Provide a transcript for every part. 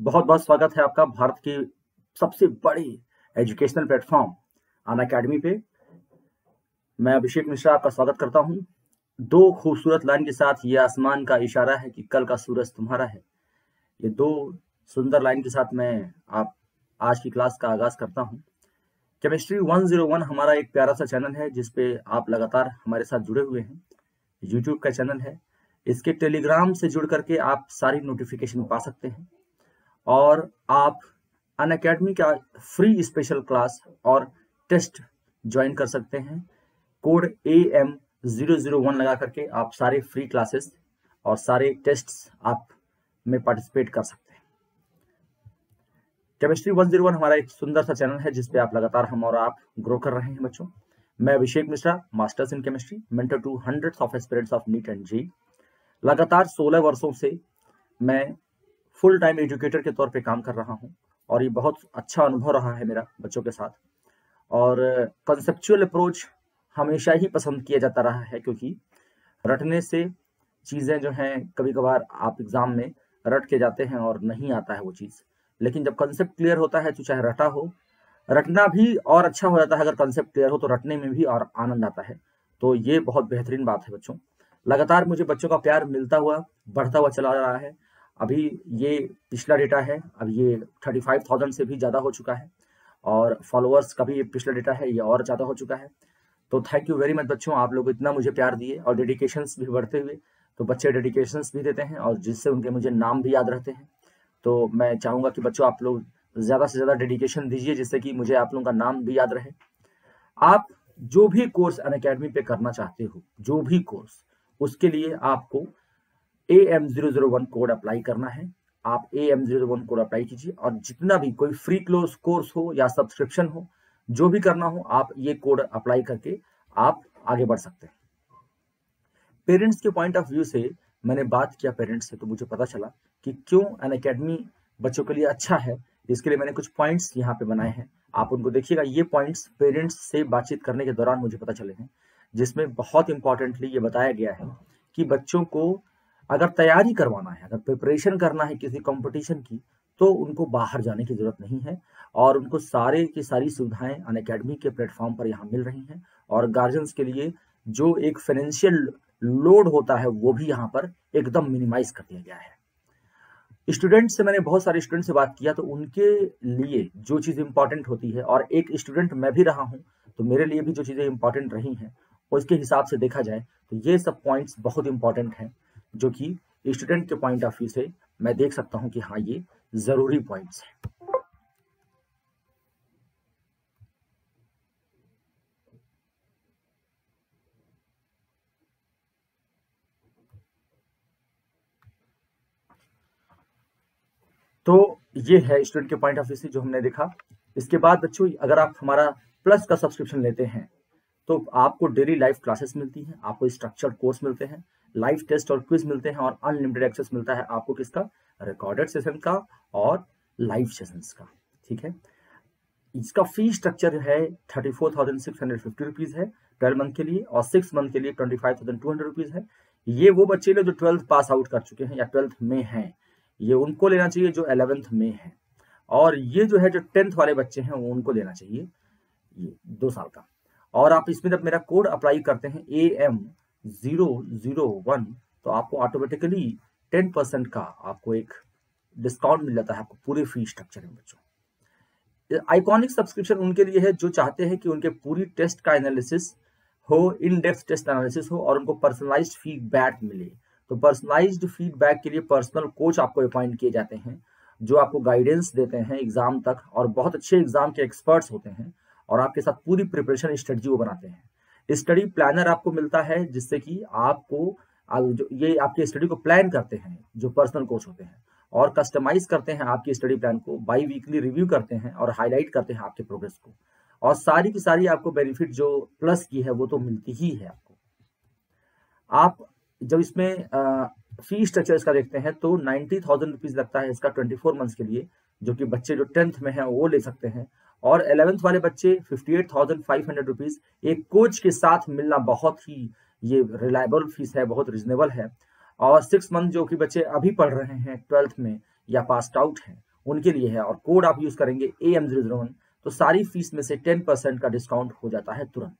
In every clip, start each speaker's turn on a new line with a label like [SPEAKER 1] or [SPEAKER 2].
[SPEAKER 1] बहुत बहुत स्वागत है आपका भारत की सबसे बड़ी एजुकेशनल प्लेटफॉर्म, अन अकेडमी पे। मैं अभिषेक मिश्रा आपका स्वागत करता हूँ। दो खूबसूरत लाइन के साथ ये आसमान का इशारा है कि कल का सूरज तुम्हारा है। ये दो सुंदर लाइन के साथ मैं आप, आज की क्लास का आगाज़ करता हूँ। केमिस्ट्री 101 हमारा एक प्यारा सा चैनल है जिसपे आप लगातार हमारे साथ जुड़े हुए हैं। यूट्यूब का चैनल है। इसके टेलीग्राम से जुड़ करके आप सारी नोटिफिकेशन पा सकते हैं। और आप अन अकेडमी का फ्री स्पेशल क्लास और टेस्ट ज्वाइन कर सकते हैं। Code A M zero zero one लगा करके आप सारे फ्री क्लासेस और सारे टेस्ट आप में पार्टिसिपेट कर सकते हैं। केमिस्ट्री वन ज़ीरो वन हमारा एक सुंदर सा चैनल है जिसपे आप लगातार हम और आप ग्रो कर रहे हैं बच्चों। मैं Abhishek Mishra masters in chemistry mentor two hundred of aspirants of NEET and JEE लगातार 16 वर्षों से मैं फुल टाइम एजुकेटर के तौर पे काम कर रहा हूँ और ये बहुत अच्छा अनुभव रहा है मेरा बच्चों के साथ। और कंसेप्चुअल अप्रोच हमेशा ही पसंद किया जाता रहा है क्योंकि रटने से चीज़ें जो हैं कभी कभार आप एग्ज़ाम में रट के जाते हैं और नहीं आता है वो चीज़। लेकिन जब कंसेप्ट क्लियर होता है तो चाहे रटा हो, रटना भी और अच्छा हो जाता है। अगर कंसेप्ट क्लियर हो तो रटने में भी और आनंद आता है। तो ये बहुत बेहतरीन बात है बच्चों। लगातार मुझे बच्चों का प्यार मिलता हुआ, बढ़ता हुआ चला रहा है। अभी ये पिछला डेटा है, अब ये थर्टी फाइव थाउज़ेंड से भी ज़्यादा हो चुका है और फॉलोअर्स का भी पिछला डेटा है, ये और ज़्यादा हो चुका है। तो थैंक यू वेरी मच बच्चों, आप लोग इतना मुझे प्यार दिए और डेडिकेशंस भी बढ़ते हुए तो बच्चे डेडिकेशंस भी देते हैं और जिससे उनके मुझे नाम भी याद रहते हैं। तो मैं चाहूँगा कि बच्चों, आप लोग ज़्यादा से ज़्यादा डेडिकेशन दीजिए जिससे कि मुझे आप लोगों का नाम भी याद रहे। आप जो भी कोर्स अन पे करना चाहते हो, जो भी कोर्स उसके लिए आपको A M zero zero one code apply करना है। आप A M zero one code apply कीजिए और जितना भी कोई फ्री क्लोज कोर्स हो या सब्सक्रिप्शन हो, जो भी करना हो, आप ये कोड अप्लाई करके आप आगे बढ़ सकते हैं। पेरेंट्स के पॉइंट ऑफ़ व्यू से मैंने बात किया पेरेंट्स से तो मुझे पता चला कि क्यों एन अकेडमी बच्चों के लिए अच्छा है। इसके लिए मैंने कुछ पॉइंट्स यहाँ पे बनाए हैं। आप उनको देखिएगा, ये पॉइंट्स पेरेंट्स से बातचीत करने के दौरान मुझे पता चले हैं, जिसमें बहुत इंपॉर्टेंटली ये बताया गया है कि बच्चों को अगर तैयारी करवाना है, अगर प्रिपरेशन करना है किसी कंपटीशन की तो उनको बाहर जाने की ज़रूरत नहीं है और उनको सारे की सारी सुविधाएँ अन अकेडमी के प्लेटफॉर्म पर यहाँ मिल रही हैं और गार्जियंस के लिए जो एक फाइनेंशियल लोड होता है, वो भी यहाँ पर एकदम मिनिमाइज कर दिया गया है। स्टूडेंट से मैंने बहुत सारे स्टूडेंट से बात किया तो उनके लिए जो चीज़ इंपॉर्टेंट होती है और एक स्टूडेंट मैं भी रहा हूँ तो मेरे लिए भी जो चीज़ें इंपॉर्टेंट रही हैं, उसके हिसाब से देखा जाए तो ये सब पॉइंट्स बहुत इंपॉर्टेंट हैं। जो कि स्टूडेंट के पॉइंट ऑफ़ व्यू से मैं देख सकता हूँ कि हाँ ये ज़रूरी पॉइंट्स हैं। तो ये है स्टूडेंट के पॉइंट ऑफ़ व्यू से जो हमने देखा। इसके बाद बच्चों, अगर आप हमारा प्लस का सब्सक्रिप्शन लेते हैं तो आपको डेली लाइव क्लासेस मिलती हैं, आपको स्ट्रक्चर्ड कोर्स मिलते हैं लाइव टेस्ट और क्विज मिलते हैं और अनलिमिटेड एक्सेस मिलता है आपको किसका? रिकॉर्डेड सेशन का और लाइव सेशंस का, ठीक है? इसका फ़ी स्ट्रक्चर है thirty four thousand six hundred fifty rupees है ट्वेल्व मंथ के लिए और सिक्स मंथ के लिए twenty five thousand two hundred rupees है। ये वो बच्चे लोग जो ट्वेल्थ पास आउट कर चुके हैं या ट्वेल्थ में हैं, ये उनको लेना चाहिए जो एलेवेंथ में है। और ये जो है जो टेंथ वाले बच्चे हैं उनको लेना चाहिए ये दो साल का। और आप इसमें जब मेरा कोड अप्लाई करते हैं A M zero zero one तो आपको ऑटोमेटिकली टेन परसेंट का आपको एक डिस्काउंट मिल जाता है आपको पूरे फ़ी स्ट्रक्चर में बच्चों। आइकॉनिक सब्सक्रिप्शन उनके लिए है जो चाहते हैं कि उनके पूरी टेस्ट का एनालिसिस हो इन डेप्थ टेस्ट एनालिसिस हो और उनको पर्सनलाइज फीडबैक मिले। तो पर्सनलाइज्ड फीडबैक के लिए पर्सनल कोच आपको अपॉइंट किए जाते हैं, जो आपको गाइडेंस देते हैं एग्ज़ाम तक और बहुत अच्छे एग्ज़ाम के एक्सपर्ट्स होते हैं और आपके साथ पूरी प्रिपरेशन स्ट्रेटजी वो बनाते हैं। स्टडी प्लानर आपको मिलता है, जिससे कि आपको जो, ये आपकी स्टडी को प्लान करते हैं, जो पर्सनल कोच होते हैं, और कस्टमाइज करते हैं आपकी स्टडी प्लान को बाई वीकली रिव्यू करते हैं और हाईलाइट करते हैं आपके प्रोग्रेस को। और सारी की सारी आपको बेनिफिट जो प्लस की है, वो तो मिलती ही है आपको। आप जब इसमें फ़ी स्ट्रक्चर इसका देखते हैं तो नाइन्टी थाउज़ेंड रुपीज़ लगता है इसका ट्वेंटी फोर मंथ्स के लिए, जो कि बच्चे जो टेंथ में है, वो ले सकते हैं। और एलेवेंथ वाले बच्चे fifty eight thousand five hundred rupees एक कोच के साथ मिलना बहुत ही, ये रिलायबल फ़ीस है, बहुत रिजनेबल है। और सिक्स मंथ जो कि बच्चे अभी पढ़ रहे हैं ट्वेल्थ में, या पास आउट हैं, उनके लिए है, और कोड आप यूज़ करेंगे ए एम ज़ीरो तो सारी फ़ीस में से टेन परसेंट का डिस्काउंट हो जाता है तुरंत।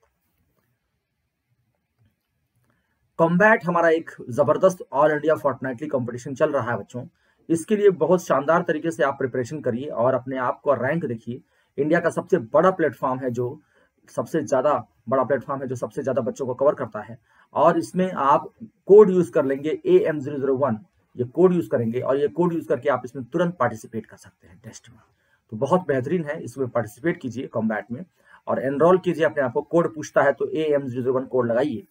[SPEAKER 1] कॉम्बैट हमारा एक ज़बरदस्त ऑल इंडिया फोर्टनाइटली कंपटीशन चल रहा है बच्चों। इसके लिए बहुत शानदार तरीके से आप प्रिपरेशन करिए और अपने आप को रैंक देखिए। इंडिया का सबसे बड़ा प्लेटफॉर्म है जो सबसे ज़्यादा बड़ा प्लेटफॉर्म है जो सबसे ज़्यादा बच्चों को कवर करता है। और इसमें आप कोड यूज़ कर लेंगे A M zero zero one ये कोड यूज़ करेंगे और ये कोड यूज़ करके आप इसमें तुरंत पार्टिसिपेट कर सकते हैं टेस्ट में। तो बहुत बेहतरीन है, इसमें पार्टिसिपेट कीजिए कॉम्बैट में। और एनरोल कीजिए अपने आप को कोड पूछता है तो A M zero zero one code लगाइए।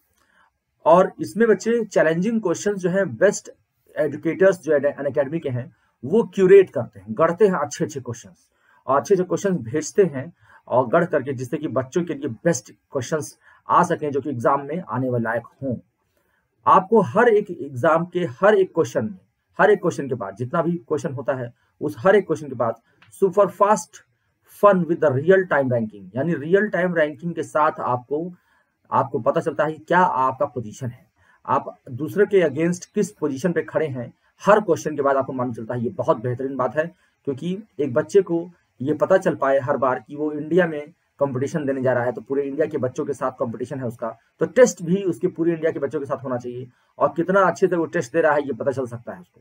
[SPEAKER 1] और इसमें बच्चे चैलेंजिंग क्वेश्चन जो है बेस्ट एजुकेटर्स जो अन के हैं, वो क्यूरेट करते हैं, गढ़ते हैं अच्छे अच्छे क्वेश्चन और अच्छे अच्छे क्वेश्चन भेजते हैं और गढ़ करके जिससे कि बच्चों के लिए बेस्ट क्वेश्चन आ सकें जो कि एग्ज़ाम में आने वाले लायक हों। आपको हर एक एग्ज़ाम के हर एक क्वेश्चन में हर एक क्वेश्चन के बाद, जितना भी क्वेश्चन होता है, उस हर एक क्वेश्चन के बाद super fast fun with the real time ranking यानी रियल टाइम रैंकिंग के साथ आपको आपको पता चलता है क्या आपका पोजीशन है। आप दूसरे के अगेंस्ट किस पोजीशन पे खड़े हैं, हर क्वेश्चन के बाद आपको मालूम चलता है, ये बहुत बेहतरीन बात है, क्योंकि एक बच्चे को ये पता चल पाए हर बार कि वो इंडिया में कंपटीशन देने जा रहा है तो पूरे इंडिया के बच्चों के साथ कंपटीशन है उसका। तो टेस्ट भी उसके पूरे इंडिया के बच्चों के साथ होना चाहिए और कितना अच्छे से वो टेस्ट दे रहा है, ये पता चल सकता है उसको।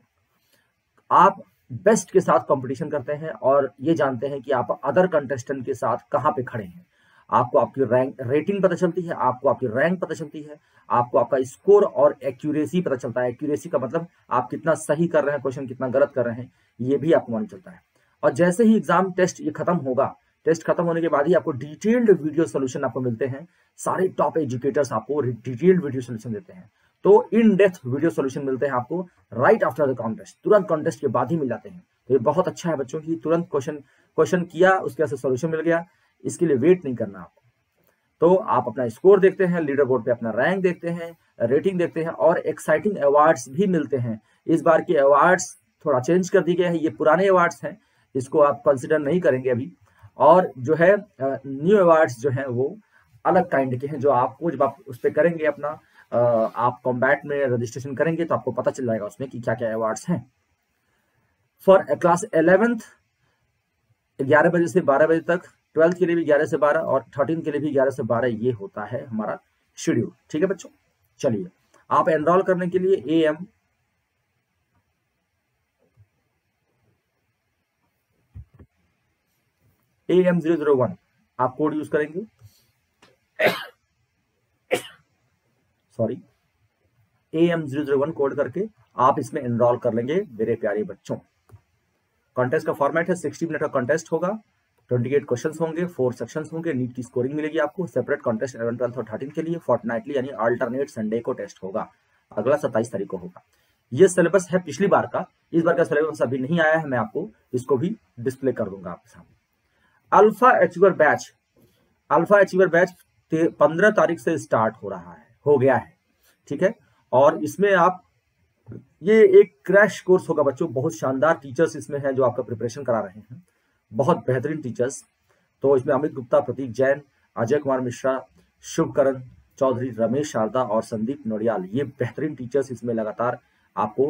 [SPEAKER 1] आप बेस्ट के साथ कंपटीशन करते हैं और ये जानते हैं कि आप अदर कंटेस्टेंट के साथ कहाँ पे खड़े हैं। आपको आपकी रैंक रेटिंग पता चलती है, आपको आपकी रैंक पता चलती है, आपको आपका स्कोर और एक्यूरेसी पता चलता है। एक्यूरेसी का मतलब आप कितना सही कर रहे हैं क्वेश्चन कितना गलत कर रहे हैं, ये भी आपको मालूम चलता है। और जैसे ही एग्ज़ाम टेस्ट ये खत्म होगा, टेस्ट खत्म होने के बाद ही आपको डिटेल्ड वीडियो सोल्यूशन आपको मिलते हैं। सारे टॉप एजुकेटर्स आपको डिटेल्ड वीडियो सोल्यूशन देते हैं। तो इन डेप्थ वीडियो सोल्यूशन मिलते हैं आपको राइट आफ्टर द कॉन्टेस्ट तुरंत कॉन्टेस्ट के बाद ही मिल जाते हैं। तो ये बहुत अच्छा है बच्चों की, तुरंत क्वेश्चन क्वेश्चन किया, उसके बाद सोल्यूशन मिल गया। इसके लिए वेट नहीं करना आपको। तो आप अपना स्कोर देखते हैं लीडर बोर्ड पे अपना रैंक देखते हैं रेटिंग देखते हैं और एक्साइटिंग अवार्ड्स भी मिलते हैं। इस बार के अवार्ड्स थोड़ा चेंज कर दिए गए हैं। ये पुराने अवार्ड्स हैं। इसको आप कंसिडर नहीं करेंगे अभी। और जो है न्यू अवार्ड्स जो है वो अलग काइंड के हैं, जो आपको जब आप उस पर करेंगे अपना आप कॉम्बैट में रजिस्ट्रेशन करेंगे तो आपको पता चल जाएगा उसमें कि क्या क्या अवार्ड्स हैं। फॉर क्लास एलेवेंथ ग्यारह बजे से बारह बजे तक ट्वेल्थ के लिए भी ग्यारह से बारह और थर्टीन के लिए भी ग्यारह से बारह ये होता है हमारा शेड्यूल ठीक है बच्चों? चलिए, आप एनरोल करने के लिए A M A M zero zero one आप कोड यूज़ करेंगे। Sorry A M zero zero one code करके आप इसमें एनरोल कर लेंगे, मेरे प्यारे बच्चों। कॉन्टेस्ट का फॉर्मेट है सिक्सटी मिनट का कॉन्टेस्ट होगा। ट्वेंटी एट क्वेश्चन होंगे फोर सेक्शन होंगे नीट की स्कोरिंग मिलेगी आपको। सेपरेट कॉन्टेस्ट इलेवन ट्वेल्थ और थर्टीन के लिए फोर्टनाइटली यानी अल्टरनेट संडे को टेस्ट होगा। अगला सत्ताईस तारीख को होगा। ये सिलेबस है पिछली बार का। इस बार का सिलेबस अभी नहीं आया है, मैं आपको इसको भी डिस्प्ले कर दूँगा आपके सामने। Alpha achiever batch, alpha achiever batch पंद्रह तारीख से स्टार्ट हो रहा है, हो गया है, ठीक है? और इसमें आप, ये एक क्रैश कोर्स होगा बच्चों, बहुत शानदार टीचर्स इसमें हैं जो आपका प्रिपरेशन करा रहे हैं, बहुत बेहतरीन टीचर्स तो इसमें अमित गुप्ता, प्रतीक जैन, अजय कुमार मिश्रा, शुभकरण चौधरी रमेश शारदा और संदीप नोडियाल ये बेहतरीन टीचर्स इसमें लगातार आपको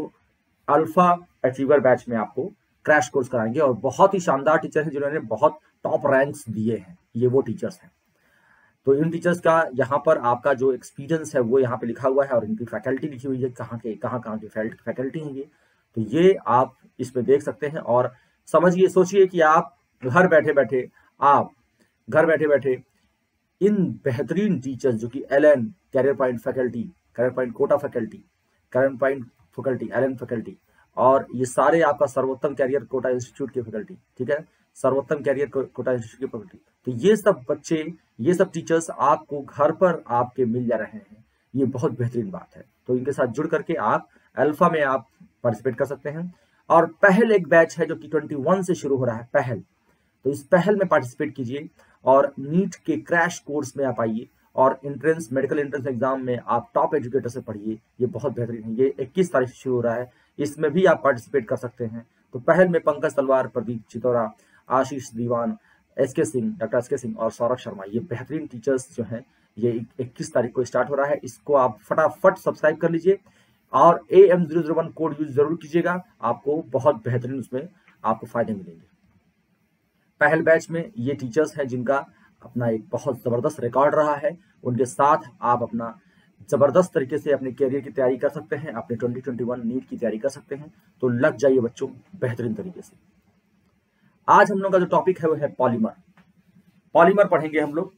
[SPEAKER 1] अल्फ़ा अचीवर बैच में आपको क्रैश कोर्स कराएँगे और बहुत ही शानदार टीचर हैं जिन्होंने बहुत टॉप रैंक्स दिए हैं, ये वो टीचर्स हैं। तो इन टीचर्स का यहाँ पर आपका जो एक्सपीरियंस है, वो यहाँ पे लिखा हुआ है और इनकी फैकल्टी लिखी हुई है, कहाँ के, कहाँ कहाँ की फैकल्टी है ये। तो ये आप इसमें देख सकते हैं और समझिए, सोचिए कि आप घर बैठे बैठे आप घर बैठे बैठे इन बेहतरीन टीचर्स जो कि L N career point faculty career point Kota faculty career point faculty L N faculty और ये सारे आपका सर्वोत्तम कैरियर कोटा इंस्टीट्यूट की फैकल्टी ठीक है? सर्वोत्तम कैरियर कोटा इंस्टीट्यूट की फैकल्टी तो ये सब बच्चे, ये सब टीचर्स आपको घर पर आपके मिल जा रहे हैं। ये बहुत बेहतरीन बात है। तो इनके साथ जुड़ करके आप अल्फ़ा में आप पार्टिसिपेट कर सकते हैं। और पहल एक बैच है जो कि ट्वेंटी वन से शुरू हो रहा है, पहल। तो इस पहल में पार्टिसिपेट कीजिए और नीट के क्रैश कोर्स में आप आइए और एंट्रेंस मेडिकल एंट्रेंस एग्ज़ाम में आप टॉप एजुकेटर से पढ़िए। ये बहुत बेहतरीन है। ये 21 तारीख से शुरू हो रहा है। इसमें भी आप पार्टिसिपेट कर सकते हैं। तो पहल में Pankaj Talwar, Pradeep Chitaura Ashish Diwan S K Singh doctor S K Singh और सौरभ शर्मा। ये बेहतरीन टीचर्स जो हैं, ये इक्कीस तारीख को स्टार्ट हो रहा है। इसको आप फटाफट सब्सक्राइब कर लीजिए और A M zero zero one code use ज़रूर कीजिएगा। आपको बहुत बेहतरीन उसमें आपको फ़ायदे मिलेंगे। पहल बैच में ये टीचर्स हैं जिनका अपना एक बहुत ज़बरदस्त रिकॉर्ड रहा है। उनके साथ आप अपना ज़बरदस्त तरीके से अपने करियर की तैयारी कर सकते हैं। अपने 2021 नीट की तैयारी कर सकते हैं। तो लग जाइए बच्चों, बेहतरीन तरीके से। आज हम लोग का जो टॉपिक है, वो है पॉलीमर पॉलीमर पढ़ेंगे हम लोग.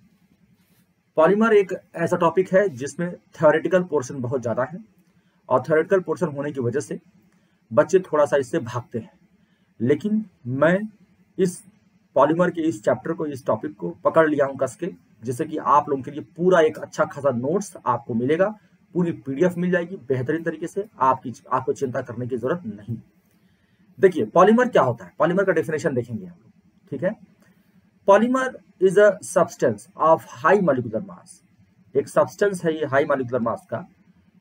[SPEAKER 1] पॉलीमर एक ऐसा टॉपिक है, जिसमें थ्योरेटिकल पोर्शन बहुत ज़्यादा है और थ्योरेटिकल पोर्शन होने की वजह से बच्चे थोड़ा सा इससे भागते हैं. लेकिन मैं इस पॉलीमर के इस चैप्टर को, इस टॉपिक को पकड़ लिया हूँ कस के, जिससे कि आप लोगों के लिए पूरा एक अच्छा खासा नोट्स आपको मिलेगा. पूरी पीडीएफ मिल जाएगी, बेहतरीन तरीके से आपकी, आपको चिंता करने की ज़रूरत नहीं. देखिए पॉलीमर क्या होता है? पॉलीमर का डेफिनेशन देखेंगे हम लोग, ठीक है? Polymer is a substance of high molecular mass एक सब्सटेंस है ये हाई मॉलिकुलर मास का।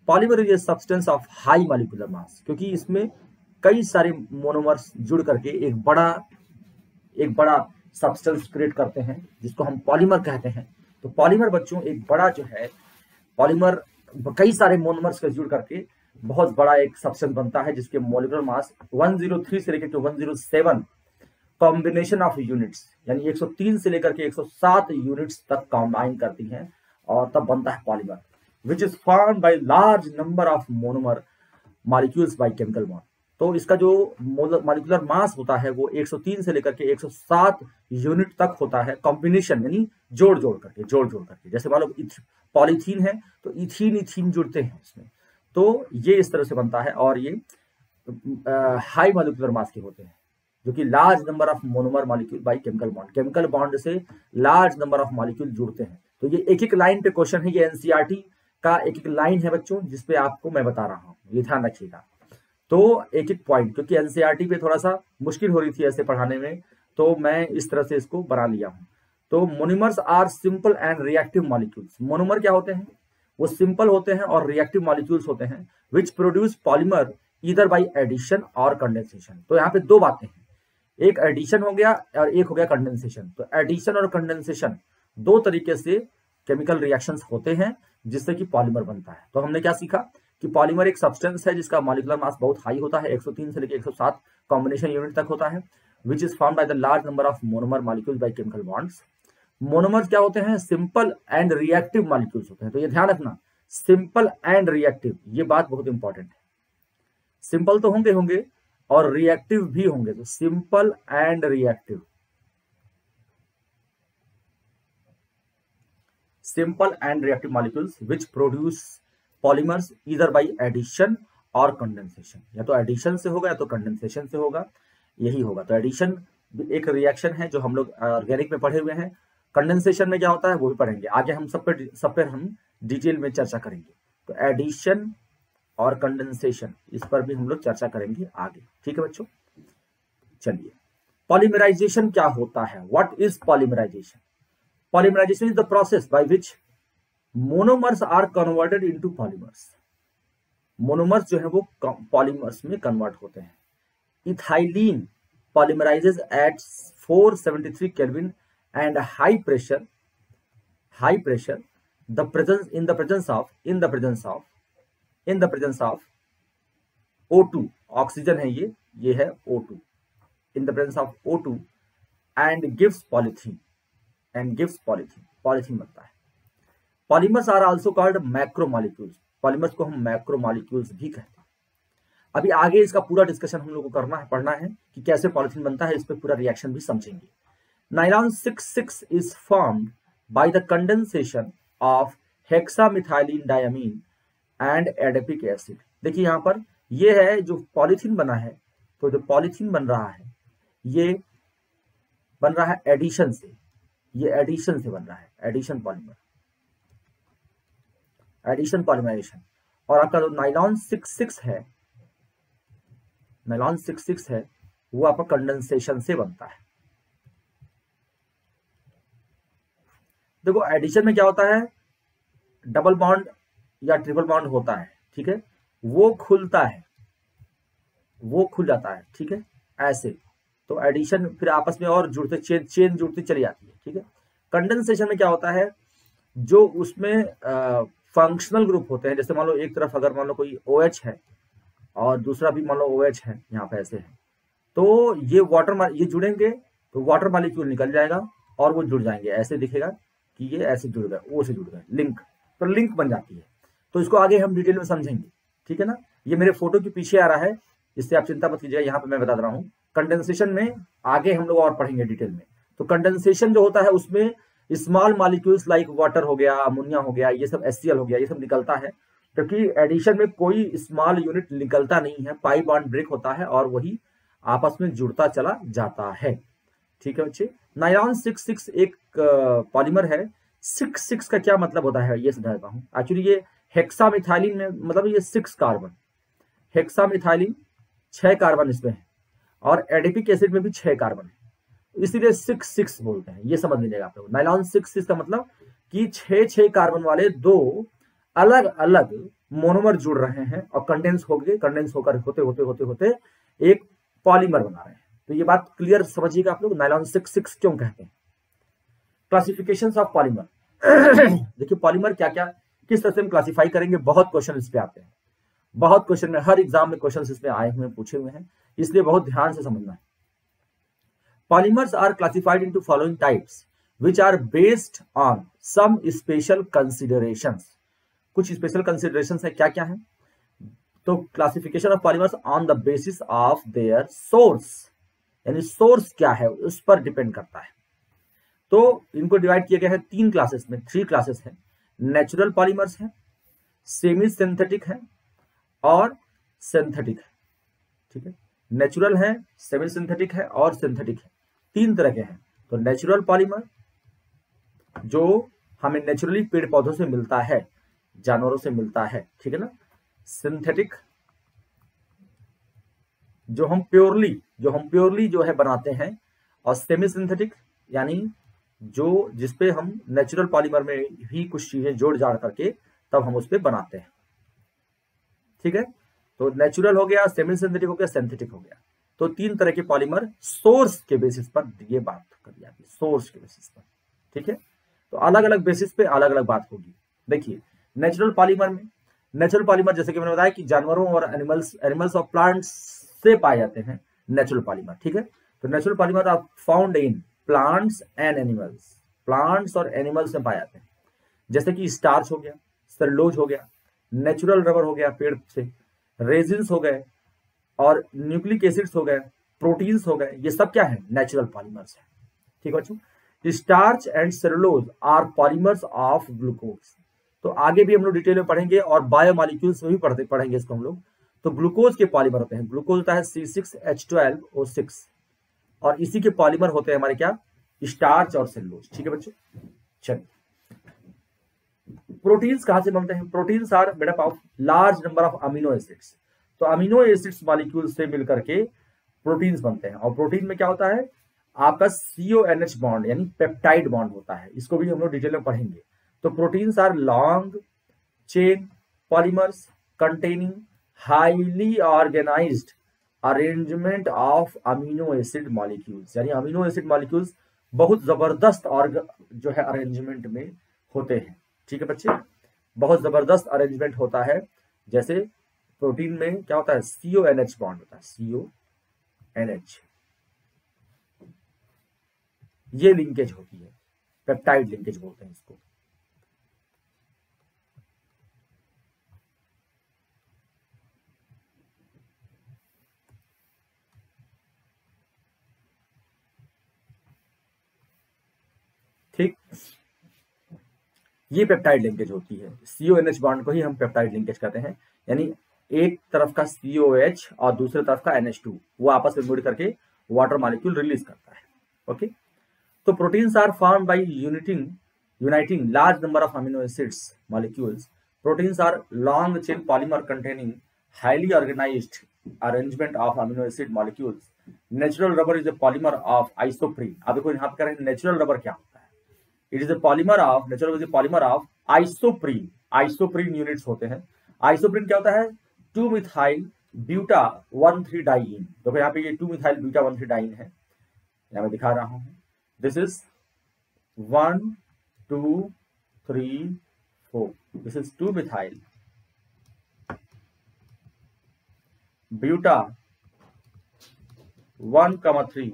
[SPEAKER 1] Polymer is a substance of high molecular mass क्योंकि इसमें कई सारे मोनोमर्स जुड़ करके एक बड़ा एक बड़ा सब्सटेंस क्रिएट करते हैं, जिसको हम पॉलीमर कहते हैं। तो पॉलीमर बच्चों, एक बड़ा जो है पॉलीमर कई सारे मोनोमर्स का जुड़ करके बहुत बड़ा एक सब्सटेंस बनता है, जिसके मोलिकुलर मास 103 से लेकर के 107 कॉम्बिनेशन ऑफ़ यूनिट्स यानी 103 से लेकर के 107 यूनिट्स तक कॉम्बाइन करती हैं, और तब बनता है polymer which is form by large number of monomer molecules by chemical bond तो इसका जो मॉलिकुलर मास होता है, वो 103 से लेकर के 107 यूनिट तक होता है कॉम्बिनेशन यानी जोड़ जोड़ करके जोड़ जोड़ करके। जैसे मान लो पॉलीथीन है तो इथीन इथीन जुड़ते हैं इसमें तो ये इस तरह से बनता है और ये हाई मॉलिकुलर मास के होते हैं, जो कि large number of monomer molecule by chemical bond chemical bond से लार्ज नंबर ऑफ़ मॉलिक्यूल जुड़ते हैं। तो ये एक एक लाइन पे क्वेश्चन है, ये एनसीआरटी e का एक एक लाइन है बच्चों, जिसपे आपको मैं बता रहा हूँ। ये ध्यान रखिएगा। तो एक एक पॉइंट क्योंकि एनसीआरटी e पे थोड़ा सा मुश्किल हो रही थी ऐसे पढ़ाने में तो मैं इस तरह से इसको बना लिया हूँ। तो monomers are simple and reactive molecules monomer क्या होते हैं? वो सिंपल होते हैं और रिएक्टिव मॉलिक्यूल्स होते हैं विच प्रोड्यूस पॉलीमर इधर बाई एडिशन और कंडेंसेशन तो यहाँ पे दो बातें हैं। एक एडिशन हो गया और एक हो गया कंडेंसेशन तो एडिशन और कंडेंसेशन दो तरीके से केमिकल रिएक्शंस होते हैं, जिससे कि पॉलीमर बनता है। तो हमने क्या सीखा कि पॉलीमर एक सब्सटेंस है जिसका मॉलिकुलर मास बहुत हाई होता है 103 से लेकर 107 कॉम्बिनेशन यूनिट तक होता है which is form by the large number of monomer molecule by chemical bonds monomer क्या होते हैं? सिंपल एंड रिएक्टिव मॉलिक्यूल्स होते हैं। तो ये ध्यान रखना, सिंपल एंड रिएक्टिव, ये बात बहुत इंपॉर्टेंट है। सिंपल तो होंगे होंगे और रिएक्टिव भी होंगे। तो simple and reactive. Simple and reactive molecules which produce polymers इधर बाई एडिशन और कंडेंसेशन या तो एडिशन से होगा, या तो कंडेंसेशन से होगा, यही होगा। तो एडिशन एक रिएक्शन है जो हम लोग ऑर्गेनिक में पढ़े हुए हैं। कंडेंसेशन में क्या होता है, वो भी पढ़ेंगे। आगे हम सब पे, सब पर हम डिटेल में चर्चा करेंगे। तो एडिशन और कंडेंसेशन इस पर भी हम लोग चर्चा करेंगे आगे। ठीक है बच्चों? चलिए। पॉलीमराइजेशन क्या होता है? What is polymerisation polymerisation is the process by which monomers are converted into polymers monomers जो है वो पॉलीमर्स में कन्वर्ट होते हैं। Ethylene polymerises at 473 kelvin and high pressure high pressure the presence in the presence of in the presence of in the presence of O2 oxygen है ये ये है O2 in the presence of O2 and gives polythene and gives polythene polythene बनता है polymers are also called macromolecules polymers को हम macromolecules भी कहते हैं अभी आगे इसका पूरा डिस्कशन हम लोग को करना है पढ़ना है कि कैसे पॉलिथीन बनता है इस पर पूरा रिएक्शन भी समझेंगे Nylon 6,6 is formed by the condensation of hexamethylene and adipic acid देखिए यहाँ पर ये है जो पॉलीथीन बना है तो जो पॉलीथीन बन रहा है ये बन रहा है एडिशन से ये एडिशन से बन रहा है एडिशन पॉलीमर एडिशन पॉलीमराइजेशन और आपका जो नाइलॉन सिक्स सिक्स है नाइलॉन सिक्स सिक्स है वो आपका कंडेंसेशन से बनता है। देखो एडिशन में क्या होता है? डबल बॉन्ड या ट्रिपल बॉन्ड होता है, ठीक है? वो खुलता है, वो खुल जाता है, ठीक है? ऐसे। तो एडिशन फिर आपस में और जुड़ते चेन चेन जुड़ती चली जाती है, ठीक है? कंडेंसेशन में क्या होता है? जो उसमें फंक्शनल ग्रुप होते हैं, जैसे मान लो एक तरफ़ अगर मान लो कोई ओ OH है और दूसरा भी मान लो ओ OH है, यहाँ पे ऐसे है। तो ये वाटर ये जुड़ेंगे तो वाटर मालिक्यूल निकल जाएगा और वो जुड़ जाएँगे, ऐसे दिखेगा। कि ये ऐसे जुड़ गए, वो से जुड़ गए लिंक तो लिंक बन जाती है। तो इसको आगे हम डिटेल में समझेंगे, ठीक है ना? ये मेरे फ़ोटो के पीछे आ रहा है, इससे आप चिंता मत कीजिएगा, यहाँ पे मैं बता रहा हूँ। कंडेंसेशन में आगे हम लोग और पढ़ेंगे डिटेल में। तो कंडेंसेशन जो होता है, उसमें स्मॉल मॉलिक्यूल्स लाइक वाटर हो गया अमोनिया हो गया, ये सब एस हो गया, ये सब निकलता है। क्योंकि एडिशन में कोई स्मॉल यूनिट निकलता नहीं है पाई बॉन्ड ब्रेक होता है और वही आपस में जुड़ता चला जाता है। ठीक है बच्चे? सिक्स सिक्स एक पॉलीमर है। सिक्स सिक्स का क्या मतलब होता है? ये समझाता हूँ। एक्चुअली ये हेक्सा मिथाइलिन में मतलब ये सिक्स कार्बन हेक्सा मिथाइलिन छह कार्बन इसमें है और एडिपिक एसिड में भी छह कार्बन है। इसीलिए सिक्स सिक्स बोलते हैं। ये समझ लीजिएगा आप लोग। नाइलॉन सिक्स सिक्स का मतलब कि छह छह कार्बन वाले दो अलग अलग मोनोमर जुड़ रहे हैं और कंडेंस हो गए कंडेंस होकर होते होते होते होते एक पॉलीमर बना रहे हैं। तो ये बात क्लियर समझिएगा आप लोग नाइलॉन सिक्स सिक्स क्यों कहते हैं? क्लासिफिकेशन ऑफ़ पॉलीमर देखिए पॉलीमर क्या क्या किस तरह से हम क्लासिफाई करेंगे? बहुत क्वेश्चन इस पे आते हैं। बहुत क्वेश्चन में, हर एग्ज़ाम में क्वेश्चन इसमें आए हुए पूछे हुए हैं। इसलिए बहुत ध्यान से समझना है। Polymers are classified into following types which are based on some special consideration कुछ स्पेशल कंसिडरेशन है क्या क्या है? तो classification of polymers on the basis of their source यानी सोर्स क्या है, उस पर डिपेंड करता है। तो इनको डिवाइड किया गया है तीन क्लासेस में थ्री क्लासेस हैं। नेचुरल पॉलीमर्स है सेमी सिंथेटिक है और सिंथेटिक है। ठीक है? नेचुरल है सेमी सिंथेटिक है और सिंथेटिक है। तीन तरह के हैं। तो नेचुरल पॉलीमर जो हमें नेचुरली पेड़ पौधों से मिलता है, जानवरों से मिलता है, ठीक है ना? सिंथेटिक जो हम प्योरली जो हम प्योरली जो है बनाते हैं, और सेमी सिंथेटिक यानी जो जिसपे हम नेचुरल पॉलीमर में ही कुछ चीज़ें जोड़ जाड़ करके तब हम उस पर बनाते हैं। ठीक है? तो नेचुरल हो गया सेमी सिंथेटिक हो गया सिंथेटिक हो गया। तो तीन तरह के पॉलीमर सोर्स के बेसिस पर ये बात करी जाती है सोर्स के बेसिस पर। ठीक है? तो अलग अलग बेसिस पे अलग अलग बात होगी। देखिए नेचुरल पॉलीमर में नेचुरल पॉलीमर जैसे कि मैंने बताया कि जानवरों और एनिमल्स एनिमल्स और प्लांट्स से पाए जाते हैं नेचुरल पॉलीमर ठीक है? तो natural polymer are found in plants and animals plants और एनिमल्स में पाए जाते हैं। जैसे कि स्टार्च हो गया सेलोज हो गया नेचुरल रबर हो गया पेड़ से रेजिन्स हो गए और न्यूक्लिक एसिड्स हो गए प्रोटीन्स हो गए, ये सब क्या है? नेचुरल पॉलीमर्स है। ठीक है बच्चों? Starch and cellulose are polymers of glucose तो आगे भी हम लोग डिटेल में पढ़ेंगे और बायोमोलिक्यूल्स में भी पढ़ते पढ़ेंगे इसको हम लोग। तो ग्लूकोज के पॉलीमर होते हैं। ग्लूकोज होता है C six H twelve O six और इसी के पॉलीमर होते हैं हमारे क्या? स्टार्च और सेलुलोज ठीक है बच्चों? चलिए। प्रोटीन्स कहाँ से बनते हैं? Proteins are made of large number of amino acids. तो अमीनो एसिड्स मॉलिक्यूल से मिलकर के प्रोटीन्स बनते हैं। और प्रोटीन में क्या होता है? आपका सीओ एन एच बॉन्ड, यानी पेप्टाइड बॉन्ड होता है। इसको भी हम लोग डिटेल में पढ़ेंगे। तो proteins are long, chain, polymers, containing highly organised arrangement of amino acid molecules यानी अमीनो एसिड मॉलिक्यूल्स बहुत ज़बरदस्त और जो है अरेंजमेंट में होते हैं। ठीक है बच्चे? बहुत ज़बरदस्त अरेंजमेंट होता है। जैसे प्रोटीन में क्या होता है? सीओ एन एच बॉन्ड होता है। सीओ एन एच ये लिंकेज होती है। पेप्टाइड लिंकेज बोलते हैं इसको ठीक ये पेप्टाइड लिंकेज होती है। सीओ एन एच बॉन्ड को ही हम पेप्टाइड लिंकेज कहते हैं। यानी एक तरफ़ का सीओ एच और दूसरे तरफ़ का एन एच टू वो आपस में मिल करके वाटर मॉलिक्यूल रिलीज़ करता है। ओके तो proteins are form by uniting uniting large number of amino acids molecules proteins are long chain polymer containing highly organised arrangement of amino acid molecules natural rubber is a polymer of isoprene अब देखो यहाँ पे कह रहे हैं natural rubber क्या? It is a polymer of natural is polymer of isoprene isoprene units होते हैं। आइसोप्रीन क्या होता है? Two methyl buta one three diene देखो यहाँ पे ये two methyl buta one three diene है। यहाँ मैं दिखा रहा हूँ। This is one two three four this is two methyl buta one comma three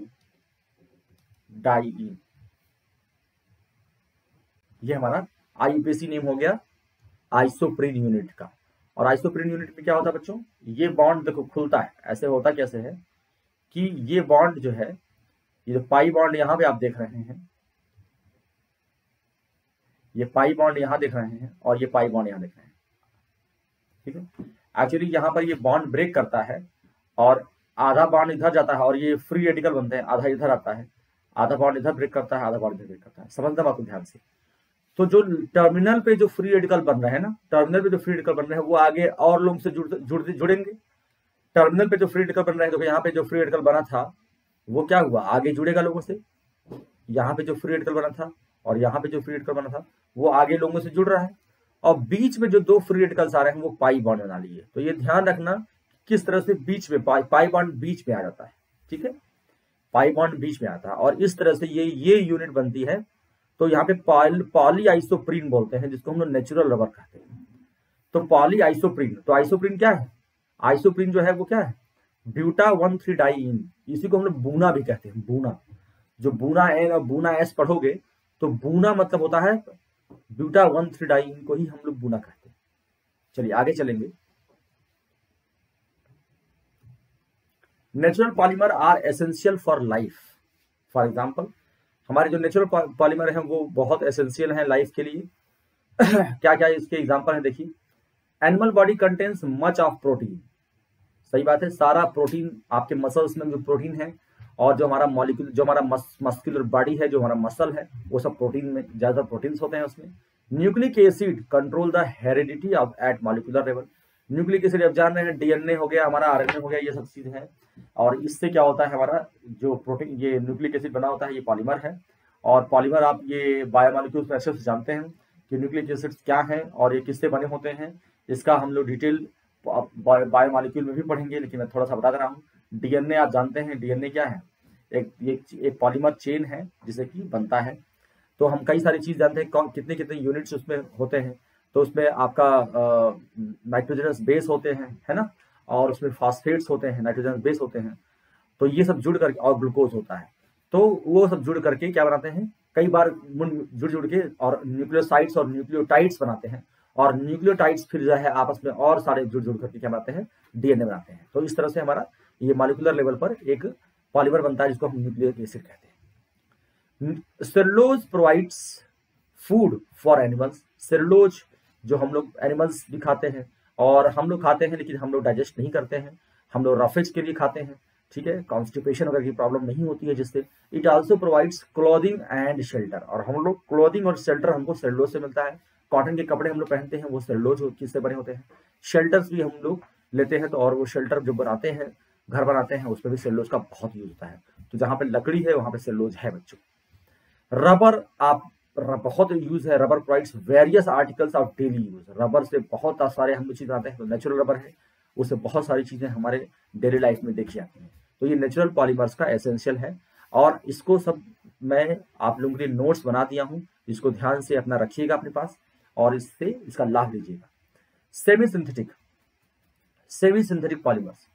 [SPEAKER 1] di ये हमारा? आईपीसी नेम हो गया आइसोप्रीन यूनिट का। और आइसोप्रीन यूनिट में क्या होता है बच्चों? ये बॉन्ड देखो, खुलता है। ऐसे होता कैसे है कि ये बॉन्ड जो है, ये जो पाई बॉन्ड यहाँ पे आप देख रहे हैं, ये पाई बॉन्ड यहाँ देख रहे हैं और ये पाई बॉन्ड यहाँ देख रहे हैं। ठीक है? एक्चुअली यहाँ पर ये बॉन्ड ब्रेक करता है और आधा बॉन्ड इधर जाता है और ये फ्री रेडिकल बनते हैं, आधा इधर आता है, आधा बॉन्ड इधर ब्रेक करता है, आधा बॉन्ड इधर ब्रेक करता है। समझना बात ध्यान से? तो जो टर्मिनल पे जो फ्री रेडिकल बन रहे हैं ना टर्मिनल पे जो फ्री रेडिकल बन रहे हैं, वो आगे और लोग से जुड़ जुड़, जुड़ेंगे। टर्मिनल पे जो फ्री रेडिकल बन रहे हैं तो यहाँ पे जो फ्री रेडिकल बना था, वो क्या हुआ? आगे जुड़ेगा लोगों से। यहाँ पे जो फ्री रेडिकल बना था और यहाँ पे जो फ्री रेडिकल बना था, वो आगे लोगों से जुड़ रहा है। और बीच में जो दो फ्री रेडिकल्स आ रहे हैं, वो पाई बॉन्ड बना लिए तो ये ध्यान रखना किस तरह से बीच में पाई पाई बॉन्ड बीच में आ जाता है, ठीक है? पाई बॉन्ड बीच में आता है और इस तरह से ये ये यूनिट बनती है तो यहाँ पे पॉली आइसोप्रीन बोलते हैं, जिसको हम लोग नेचुरल रबर कहते हैं। तो पॉली आइसोप्रीन तो आइसोप्रीन क्या है? आइसोप्रीन जो है वो क्या है? Buta one three diene इसी को हम लोग बूना भी कहते हैं, बूना। जो बूना एन और बूना एस पढ़ोगे तो बूना मतलब होता है, buta one three diene को ही हम लोग बूना कहते हैं। चलिए, आगे चलेंगे। Natural polymer are essential for life for example हमारे जो नेचुरल पॉलीमर हैं वो बहुत एसेंशियल हैं लाइफ के लिए। क्या क्या इसके एग्ज़ाम्पल हैं देखिए। Animal body contains much of protein सही बात है सारा प्रोटीन आपके मसल्स में जो प्रोटीन है और जो हमारा मॉलिक्यूल जो हमारा मस, मस्कुलर बॉडी है जो हमारा मसल है वो सब प्रोटीन में ज़्यादा प्रोटीन होते हैं उसमें। Nucleic acid control the heredity of at molecular level nucleic acid आप जान रहे हैं डीएनए हो गया हमारा आरएनए हो गया ये सब चीज़ है। और इससे क्या होता है हमारा जो प्रोटीन ये न्यूक्लिक एसिड बना होता है ये पॉलीमर है। और पॉलीमर आप ये बायोमोलिक्यूल्स में जानते हैं कि न्यूक्लिक एसिड्स क्या है और ये किससे बने होते हैं। इसका हम लोग डिटेल बायोमोलिक्यूल में भी पढ़ेंगे लेकिन मैं थोड़ा सा बता दे रहा हूँ। डीएनए आप जानते हैं डीएनए क्या है? एक एक, एक पॉलीमर चेन है जिसे कि बनता है। तो हम कई सारी चीज़ जानते हैं कौन कितने कितने यूनिट्स उसमें होते हैं। तो उसमें आपका नाइट्रोजनस बेस होते हैं, है ना? और उसमें फास्फेट्स होते हैं नाइट्रोजन बेस होते हैं। तो ये सब जुड़ करके, और ग्लूकोज होता है। तो वो सब जुड़ करके क्या बनाते हैं? कई बार जुड़ जुड़ के और न्यूक्लियोसाइड्स और न्यूक्लियोटाइड्स बनाते हैं। और न्यूक्लियोटाइड्स फिर जो है, आपस में और सारे जुड़ जुड़ करके क्या बनाते हैं? डीएनए बनाते हैं। तो इस तरह से हमारा ये मालिकुलर लेवल पर एक पॉलीमर बनता है, जिसको हम न्यूक्लियर एसिड कहते हैं। Cellulose provides food for animals cellulose जो हम लोग एनिमल्स भी खाते हैं और हम लोग खाते हैं लेकिन हम लोग डाइजेस्ट नहीं करते हैं। हम लोग रफेज के लिए खाते हैं, ठीक है? कॉन्स्टिपेशन वगैरह की प्रॉब्लम नहीं होती है जिससे it also provides clothing and shelter और हम लोग क्लोथिंग और शेल्टर हमको सेल्डोज से मिलता है। कॉटन के कपड़े हम लोग पहनते हैं, वो सेल्लोज किससे बने होते हैं। शेल्टर्स भी हम लोग लेते हैं तो और वो शेल्टर जो बनाते हैं, घर बनाते हैं, उसमें भी सेल्लोज का बहुत यूज़ होता है। तो जहाँ पे लकड़ी है, वहाँ पे सेल्लोज है बच्चों। रबर आप बहुत यूज़ है rubber provides various articles of daily use rubber से बहुत सारे हम चीज़ बनाते हैं तो नेचुरल रबर है उससे बहुत सारी चीज़ें हमारे डेली लाइफ में देखी जाती हैं। तो ये नेचुरल पॉलीमर्स का एसेंशियल है। और इसको सब मैं आप लोगों के लिए नोट्स बना दिया हूँ इसको ध्यान से अपना रखिएगा अपने पास, और इससे इसका लाभ लीजिएगा। Semi synthetic semi synthetic polymers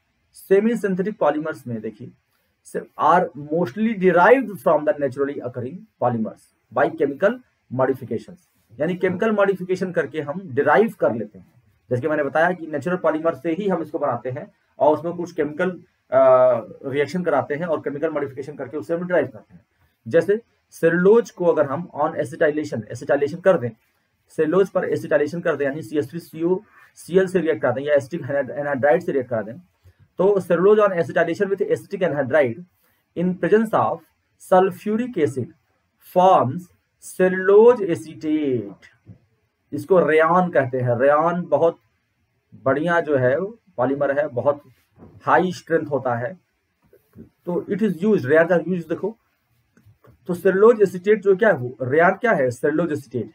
[SPEAKER 1] semi synthetic polymers में देखिए are mostly derived from the naturally occurring polymers by chemical modification यानी केमिकल मॉडिफिकेशन करके हम डिराइव कर लेते हैं। जैसे कि मैंने बताया कि नेचुरल पॉलीमर से ही हम इसको बनाते हैं और उसमें कुछ केमिकल रिएक्शन कराते हैं और केमिकल मॉडिफिकेशन करके उससे हम ड्राइव करते हैं। जैसे सेलुलोज को अगर हम ऑन एसिटाइलेशन एसिटाइलेशन कर दें सेलुलोज पर एसिटाइलेशन कर दें, यानी C S C O C L से रिएक्ट कर दें या एसिटिक एनहाइड्राइड से रिएक्ट कर दें तो cellulose on acetylation with acetic anhydride in presence of sulphuric acid forms cellulose acetate इसको रेन कहते हैं। रेन बहुत बढ़िया जो है पॉलीमर है, बहुत हाई स्ट्रेंथ होता है। तो इट इज़ यूज़ रेयर का यूज़ देखो। तो सेलुलोज एसिटेट जो क्या है रेयर क्या है? सेलुलोज एसिटेट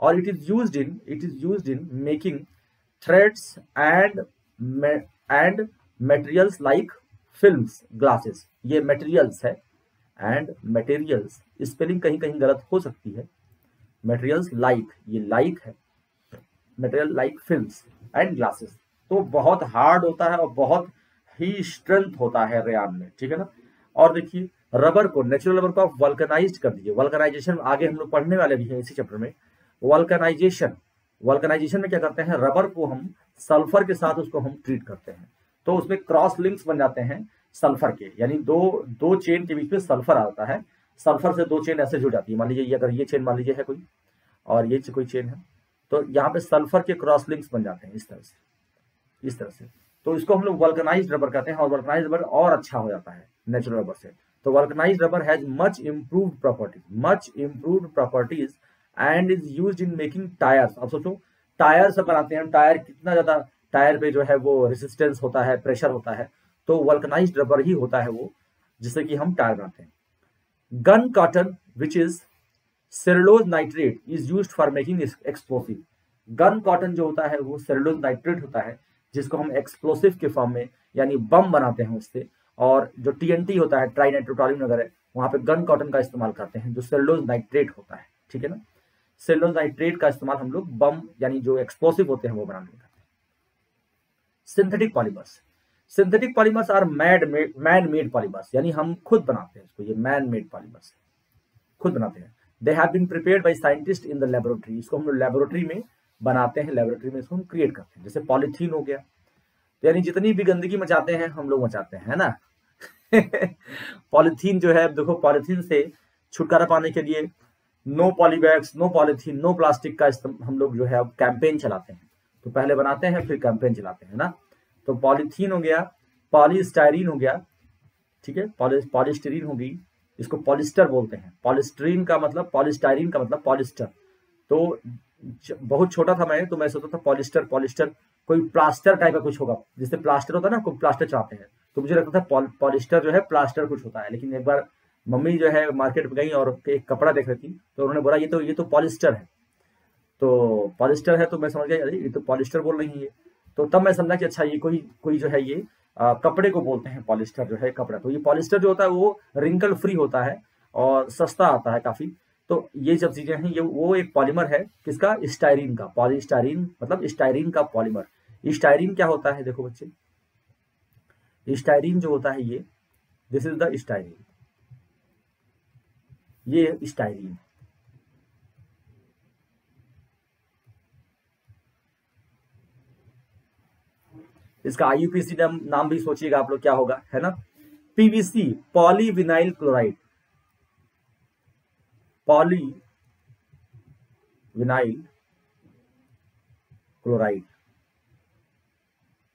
[SPEAKER 1] और it is use in it is use in making threads and and materials like films glasses ये मटेरियल्स है। एंड मटेरियल्स स्पेलिंग कहीं कहीं गलत हो सकती है। मटेरियल्स लाइक ये लाइक है। Material like films and glasses तो बहुत हार्ड होता है और बहुत ही स्ट्रेंथ होता है रेयान में, ठीक है ना? और देखिए रबर को नेचुरल रबर को आप वल्कनाइज कर दीजिए। वल्कनाइजेशन आगे हम लोग पढ़ने वाले भी हैं इसी चैप्टर में। वल्कनाइजेशन वल्कनाइजेशन में क्या करते हैं? रबर को हम सल्फ़र के साथ उसको हम ट्रीट करते हैं। तो उसमें क्रॉस लिंक्स बन जाते हैं। सल्फ़र के, यानी दो दो चेन के बीच में सल्फ़र आता है। सल्फ़र से दो चेन ऐसे जुड़ जाती है। मान लीजिए अगर ये चेन मान लीजिए है कोई, और ये कोई चेन है तो यहाँ पे सल्फ़र के क्रॉस लिंक्स बन जाते हैं इस तरह से, इस तरह से। तो इसको हम लोग वल्कनाइज रबर कहते हैं, और वल्कनाइज रबर और अच्छा हो जाता है नेचुरल रबर से। तो vulcanise rubber has much improve properties much improve properties and is use in making tyres अब सोचो टायर से बनाते हैं टायर कितना ज़्यादा टायर पे जो है वो रेसिस्टेंस होता है प्रेशर होता है तो वल्कनाइज रबर ही होता है वो जिससे कि हम टायर बनाते हैं। Gun cotton which is cellulose nitrate is use for making explosive gun cotton जो होता है वो सेरुलोज नाइट्रेट होता है, जिसको हम एक्सप्लोसिव के फॉर्म में, यानी बम बनाते हैं उससे। और जो टीएनटी होता है ट्राई नाइट्रोटोलिन वगैरह, वहाँ पे गन कॉटन का इस्तेमाल करते हैं, जो सेलुलोज नाइट्रेट होता है, ठीक है ना? सेलुलोज नाइट्रेट का इस्तेमाल हम लोग बम, यानी जो एक्सप्लोसिव होते हैं, वो बनाने में करते हैं। Synthetic polymers synthetic polymers are mad man made polymers यानी हम खुद बनाते हैं इसको, ये मैन मेड पॉलीमर्स खुद बनाते हैं। They have been prepared by scientist in the laboratory इसको हम लोग लेबोरेटरी में बनाते हैं लेबोरेटरी में इसको हम क्रिएट करते हैं। जैसे पॉलीथीन हो गया। तो यानी जितनी भी गंदगी मचाते हैं, हम लोग मचाते हैं, है ना? पॉलीथीन जो है देखो पॉलीथीन से छुटकारा पाने के लिए no polybags no polythene no plastic का हम लोग जो है, अब कैंपेन चलाते हैं। तो पहले बनाते हैं, फिर कैंपेन चलाते हैं ना? तो पॉलीथीन हो गया पॉलीस्टाइरीन हो गया, ठीक है पॉलिस्टरीन हो गई इसको पॉलिस्टर बोलते हैं। पॉलिस्टरीन का मतलब पॉलिस्टाइरीन का मतलब पॉलिस्टर। तो बहुत छोटा था मैं तो मैं सोचता था पॉलिस्टर पॉलिस्टर, कोई प्लास्टर टाइप का कुछ होगा। जिससे प्लास्टर होता है ना प्लास्टर चाहते हैं। तो मुझे लगता था पॉलिस्टर जो है, प्लास्टर कुछ होता है। लेकिन एक बार मम्मी जो है, मार्केट में गई और एक कपड़ा देख रही थी तो उन्होंने बोला, ये तो ये तो पॉलिस्टर है। तो पॉलिस्टर है तो मैं समझ गया, अरे, ये तो पॉलिस्टर बोल रही है तो तब मैं समझा कि अच्छा ये कोई कोई जो है ये आ, कपड़े को बोलते हैं पॉलिस्टर जो है कपड़ा। तो ये पॉलिस्टर जो होता है वो रिंकल फ्री होता है और सस्ता आता है काफ़ी। तो ये जब चीज़ें हैं ये वो एक पॉलीमर है किसका? स्टायरीन का। पॉलिस्टाइरीन मतलब स्टायरीन का पॉलीमर स्टायरीन क्या होता है? देखो बच्चे। स्टायरीन जो होता है ये दिस इज़ द स्टायरीन ये स्टायरीन इसका आईयूपीसी नाम, भी सोचिएगा आप लोग क्या होगा है ना? PVC polyvinyl chloride poly vinyl chloride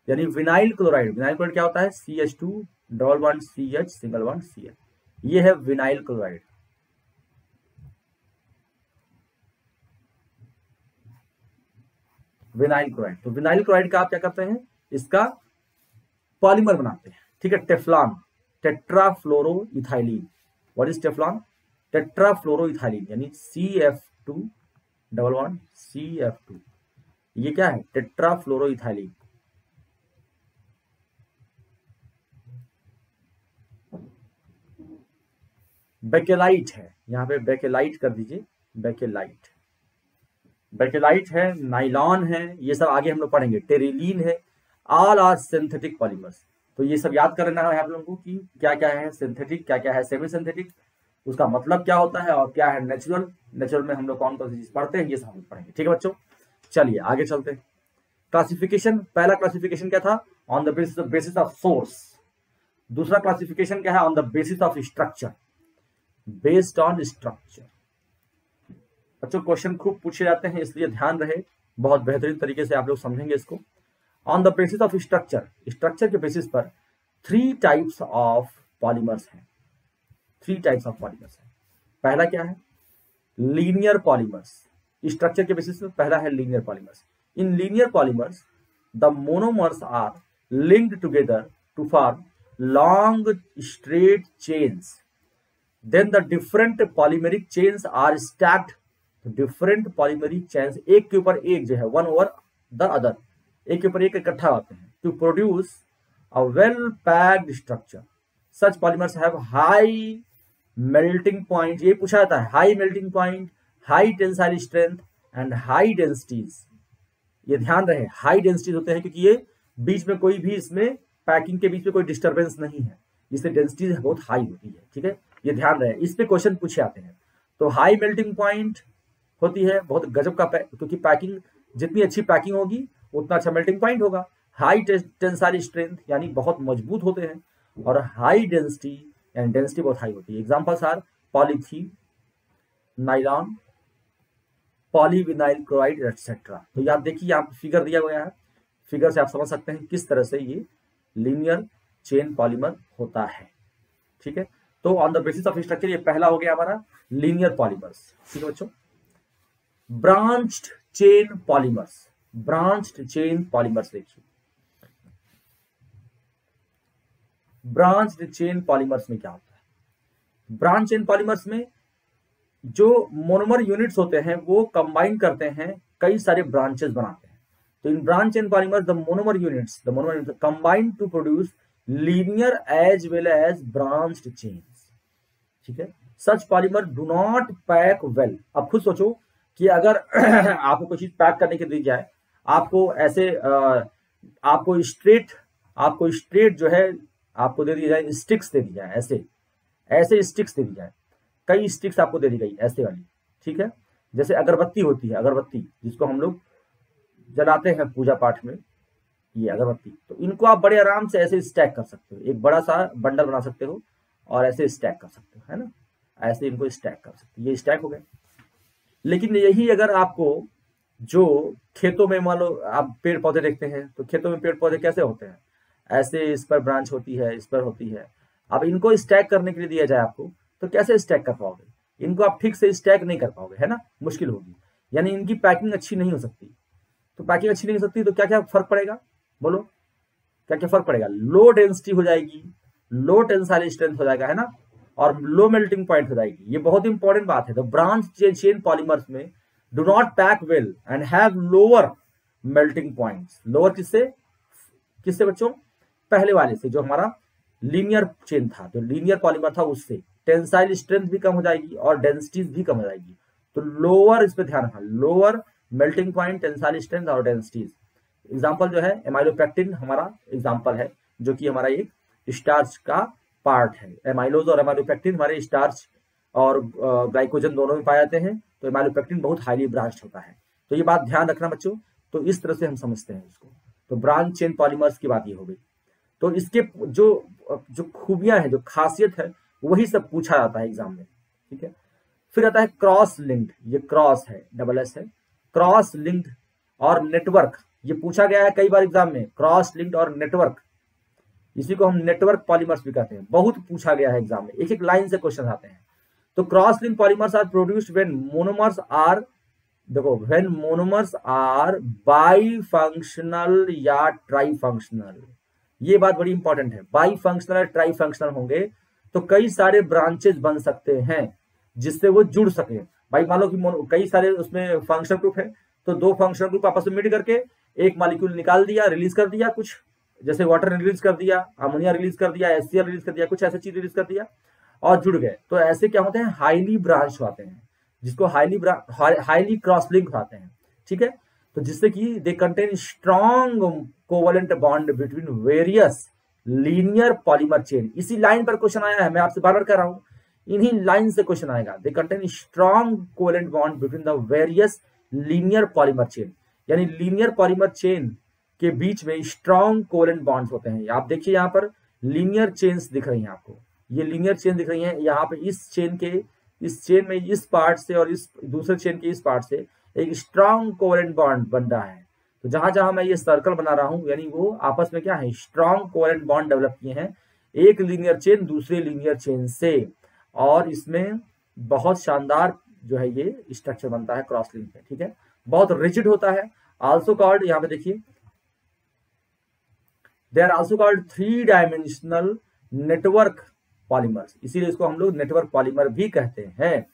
[SPEAKER 1] यानी विनाइल क्लोराइड विनाइल क्लोराइड क्या होता है? C H two double one C H single one C H ये है विनाइल क्लोराइड विनाइल क्लोराइड तो विनाइल क्लोराइड का आप क्या करते हैं? इसका पॉलीमर बनाते हैं, ठीक है? Teflon tetrafluoro ethylene what is Teflon? Tetrafluoro यानी C F two double one C F two ये क्या है? टेट्राफ्लोरो बेकेलाइट है, यहाँ पे बेकेलाइट कर दीजिए, बेकेलाइट। बेकेलाइट है, नाइलॉन है, ये सब आगे हम लोग पढ़ेंगे। टेरिलीन है ऑल आर सिंथेटिक पॉलीमर्स तो ये सब याद कर लेना है आप लोगों को कि क्या क्या है सिंथेटिक क्या क्या है सेमी सिंथेटिक उसका मतलब क्या होता है और क्या है नेचुरल नेचुरल में हम लोग कौन कौन सी चीज़ पढ़ते हैं, ये सब हम पढ़ेंगे। ठीक है बच्चों? चलिए, आगे चलते हैं। क्लासिफिकेशन पहला क्लासिफिकेशन क्या था? On the basis basis of source दूसरा क्लासिफिकेशन क्या है? On the basis of structure based on structure बच्चों क्वेश्चन खूब पूछे जाते हैं, इसलिए ध्यान रहे। बहुत बेहतरीन तरीके से आप लोग समझेंगे इसको। On the basis of structure structure के बेसिस पर थ्री टाइप्स ऑफ़ पॉलीमर्स हैं. थ्री टाइप्स ऑफ़ पॉलीमर्स हैं. पहला क्या है? लीनियर पॉलीमर्स स्ट्रक्चर के बेसिस पर पहला है linear polymers in linear polymers the monomers are linked together to form long straight chains then the different polymeric chains are stacked different polymeric chains एक के ऊपर एक जो है वन ओवर द अदर एक के ऊपर एक इकट्ठा होते हैं to produce a well packed structure such polymers have high melting point ये पूछा जाता है high melting point high tensile strength and high densities ये ध्यान रहे हाई डेंसिटीज होते हैं क्योंकि ये बीच में कोई भी इसमें पैकिंग के बीच में कोई डिस्टर्बेंस नहीं है। इससे डेंसिटीज बहुत हाई होती है, ठीक है? ये ध्यान रहे, इस पे क्वेश्चन पूछे आते हैं। तो हाई मेल्टिंग पॉइंट होती है, बहुत गजब का पैक क्योंकि पैकिंग जितनी अच्छी पैकिंग होगी उतना अच्छा मेल्टिंग पॉइंट होगा। हाई टेंसाइल स्ट्रेंथ यानी बहुत मज़बूत होते हैं और हाई डेंसिटी यानी डेंसिटी बहुत हाई होती है। Examples are polythene nylon polyvinyl chloride etcetera तो याद देखिए यहाँ फिगर दिया गया है। फिगर से आप समझ सकते हैं किस तरह से ये लीनियर चेन पॉलीमर होता है। ठीक है? तो on the basis of structure ये पहला हो गया हमारा लीनियर पॉलीमर्स ठीक है बच्चों? Branched chain polymers branched chain polymers देखिए। ब्रांच्ड चेन पॉलीमर्स में क्या होता है? ब्रांच चेन पॉलीमर्स में जो मोनोमर यूनिट्स होते हैं, वो कंबाइन करते हैं, कई सारे ब्रांचेस बनाते हैं। तो in branch chain polymers the monomer units the monomer combine to produce linear as well as branched chains ठीक है? Such polymer do not pack well अब खुद सोचो कि अगर आपको कोई चीज़ पैक करने के दी जाए आपको ऐसे आपको स्ट्रेट आपको स्ट्रेट जो है, आपको दे दी जाए स्टिक्स दे दी जाए, ऐसे ऐसे स्टिक्स दे दी जाए। कई स्टिक्स आपको दे दी गई, ऐसे वाली, ठीक है? जैसे अगरबत्ती होती है, अगरबत्ती, जिसको हम लोग जलाते हैं पूजा पाठ में, ये अगरबत्ती। तो इनको आप बड़े आराम से ऐसे स्टैक कर सकते हो। एक बड़ा सा बंडल बना सकते हो और ऐसे स्टैक कर सकते हो, है ना? ऐसे इनको स्टैक कर सकते हो। ये स्टैक हो गए। लेकिन यही अगर आपको जो खेतों में मान लो आप पेड़ पौधे देखते हैं तो खेतों में पेड़ पौधे कैसे होते हैं? ऐसे इस पर ब्रांच होती है, इस पर होती है। अब इनको स्टैक करने के लिए दिया जाए आपको तो कैसे स्टैक कर पाओगे? इनको आप ठीक से स्टैक नहीं कर पाओगे, है ना? मुश्किल होगी। यानी इनकी पैकिंग अच्छी नहीं हो सकती। तो पैकिंग अच्छी नहीं हो सकती तो क्या क्या फ़र्क पड़ेगा? बोलो। क्या क्या फ़र्क पड़ेगा? लो डेंसिटी हो जाएगी लो टेंसाइल स्ट्रेंथ हो जाएगा, है ना? और लो मेल्टिंग पॉइंट हो जाएगी। ये बहुत इंपॉर्टेंट बात है। तो ब्रांच चेन पॉलीमर्स में do not pack well and have lower melting points lower किससे? किससे बच्चों? पहले वाले से, जो हमारा लीनियर चेन था। जो लीनियर पॉलीमर था उससे। टेंसाइल स्ट्रेंथ भी कम हो जाएगी और डेंसिटीज भी कम हो जाएगी। तो लोअर इस पे ध्यान रखना। Lower melting point tensile strength और डेंसिटीज एग्ज़ाम्पल जो है एमाइलोपेक्टिन हमारा एग्ज़ाम्पल है, जो कि हमारा एक स्टार्च का पार्ट है। एमाइलोज और एमाइलोपेक्टिन हमारे स्टार्च और ग्लाइकोजन दोनों में पाए जाते हैं। तो एमाइलोपेक्टिन बहुत हाईली ब्रांच होता है। तो ये बात ध्यान रखना बच्चों तो इस तरह से हम समझते हैं इसको। तो ब्रांच चेन पॉलीमर्स की बात ये हो गई। तो इसके जो जो खूबियाँ हैं, जो खासियत है, वही सब पूछा जाता है एग्ज़ाम में, ठीक है? फिर आता है क्रॉस लिंक्ड ये क्रॉस है डबल एस है। क्रॉस लिंक्ड और नेटवर्क ये पूछा गया है कई बार एग्ज़ाम में क्रॉस लिंक्ड और नेटवर्क इसी को हम नेटवर्क पॉलीमर्स भी कहते हैं। बहुत पूछा गया है एग्ज़ाम में। एक एक लाइन से क्वेश्चन आते हैं। तो cross link polymers are produced when monomers are देखो when monomers are by functional या ट्राई फंक्शनल ये बात बड़ी इंपॉर्टेंट है। बाई फंक्शनल या ट्राई फंक्शनल होंगे तो कई सारे ब्रांचेस बन सकते हैं, जिससे वो जुड़ सके। भाई, मान लो कि कई सारे उसमें फ़ंक्शन ग्रुप है तो दो फ़ंक्शन ग्रुप आपस में मिट करके, एक मालिक्यूल निकाल दिया रिलीज़ कर दिया कुछ, जैसे वाटर रिलीज़ कर दिया अमोनिया रिलीज़ कर दिया एस रिलीज़ कर दिया, कुछ ऐसे चीज़ रिलीज़ कर दिया। और जुड़ गए। तो ऐसे क्या होते हैं? हाईली ब्रांच होते हैं, जिसको हाईली हाईली क्रॉस लिंक होते हैं, ठीक है? तो जिससे कि they contain strong covalent bond between various linear polymer chain इसी लाइन पर क्वेश्चन आया है, मैं आपसे बार बार कर रहा हूँ। इन्हीं लाइन से क्वेश्चन आएगा। They contain strong covalent bond between the various linear polymer chain यानी लीनियर पॉलीमर चेन के बीच में स्ट्रॉन्ग कोवलेंट बॉन्ड्स होते हैं। आप देखिए यहाँ पर लीनियर चेन्स दिख रही हैं आपको। ये लीनियर चेन दिख रही है। यहाँ पे इस चेन के, इस चेन में इस पार्ट से और इस दूसरे चेन के इस पार्ट से एक स्ट्रॉन्ग कोवलेंट बॉन्ड बन रहा है। तो जहाँ जहाँ मैं ये सर्कल बना रहा हूँ, यानी वो आपस में क्या है? स्ट्रॉन्ग कोवलेंट बॉन्ड डेवलप किए हैं। एक लीनियर चेन दूसरे लीनियर चेन से। और इसमें बहुत शानदार जो है ये स्ट्रक्चर बनता है क्रॉस लिंक में, ठीक है? बहुत रिजिड होता है। आल्सो कॉल्ड यहाँ पे देखिए। They are also called three dimensional network polymers इसीलिए इसको हम लोग नेटवर्क पॉलीमर भी कहते हैं।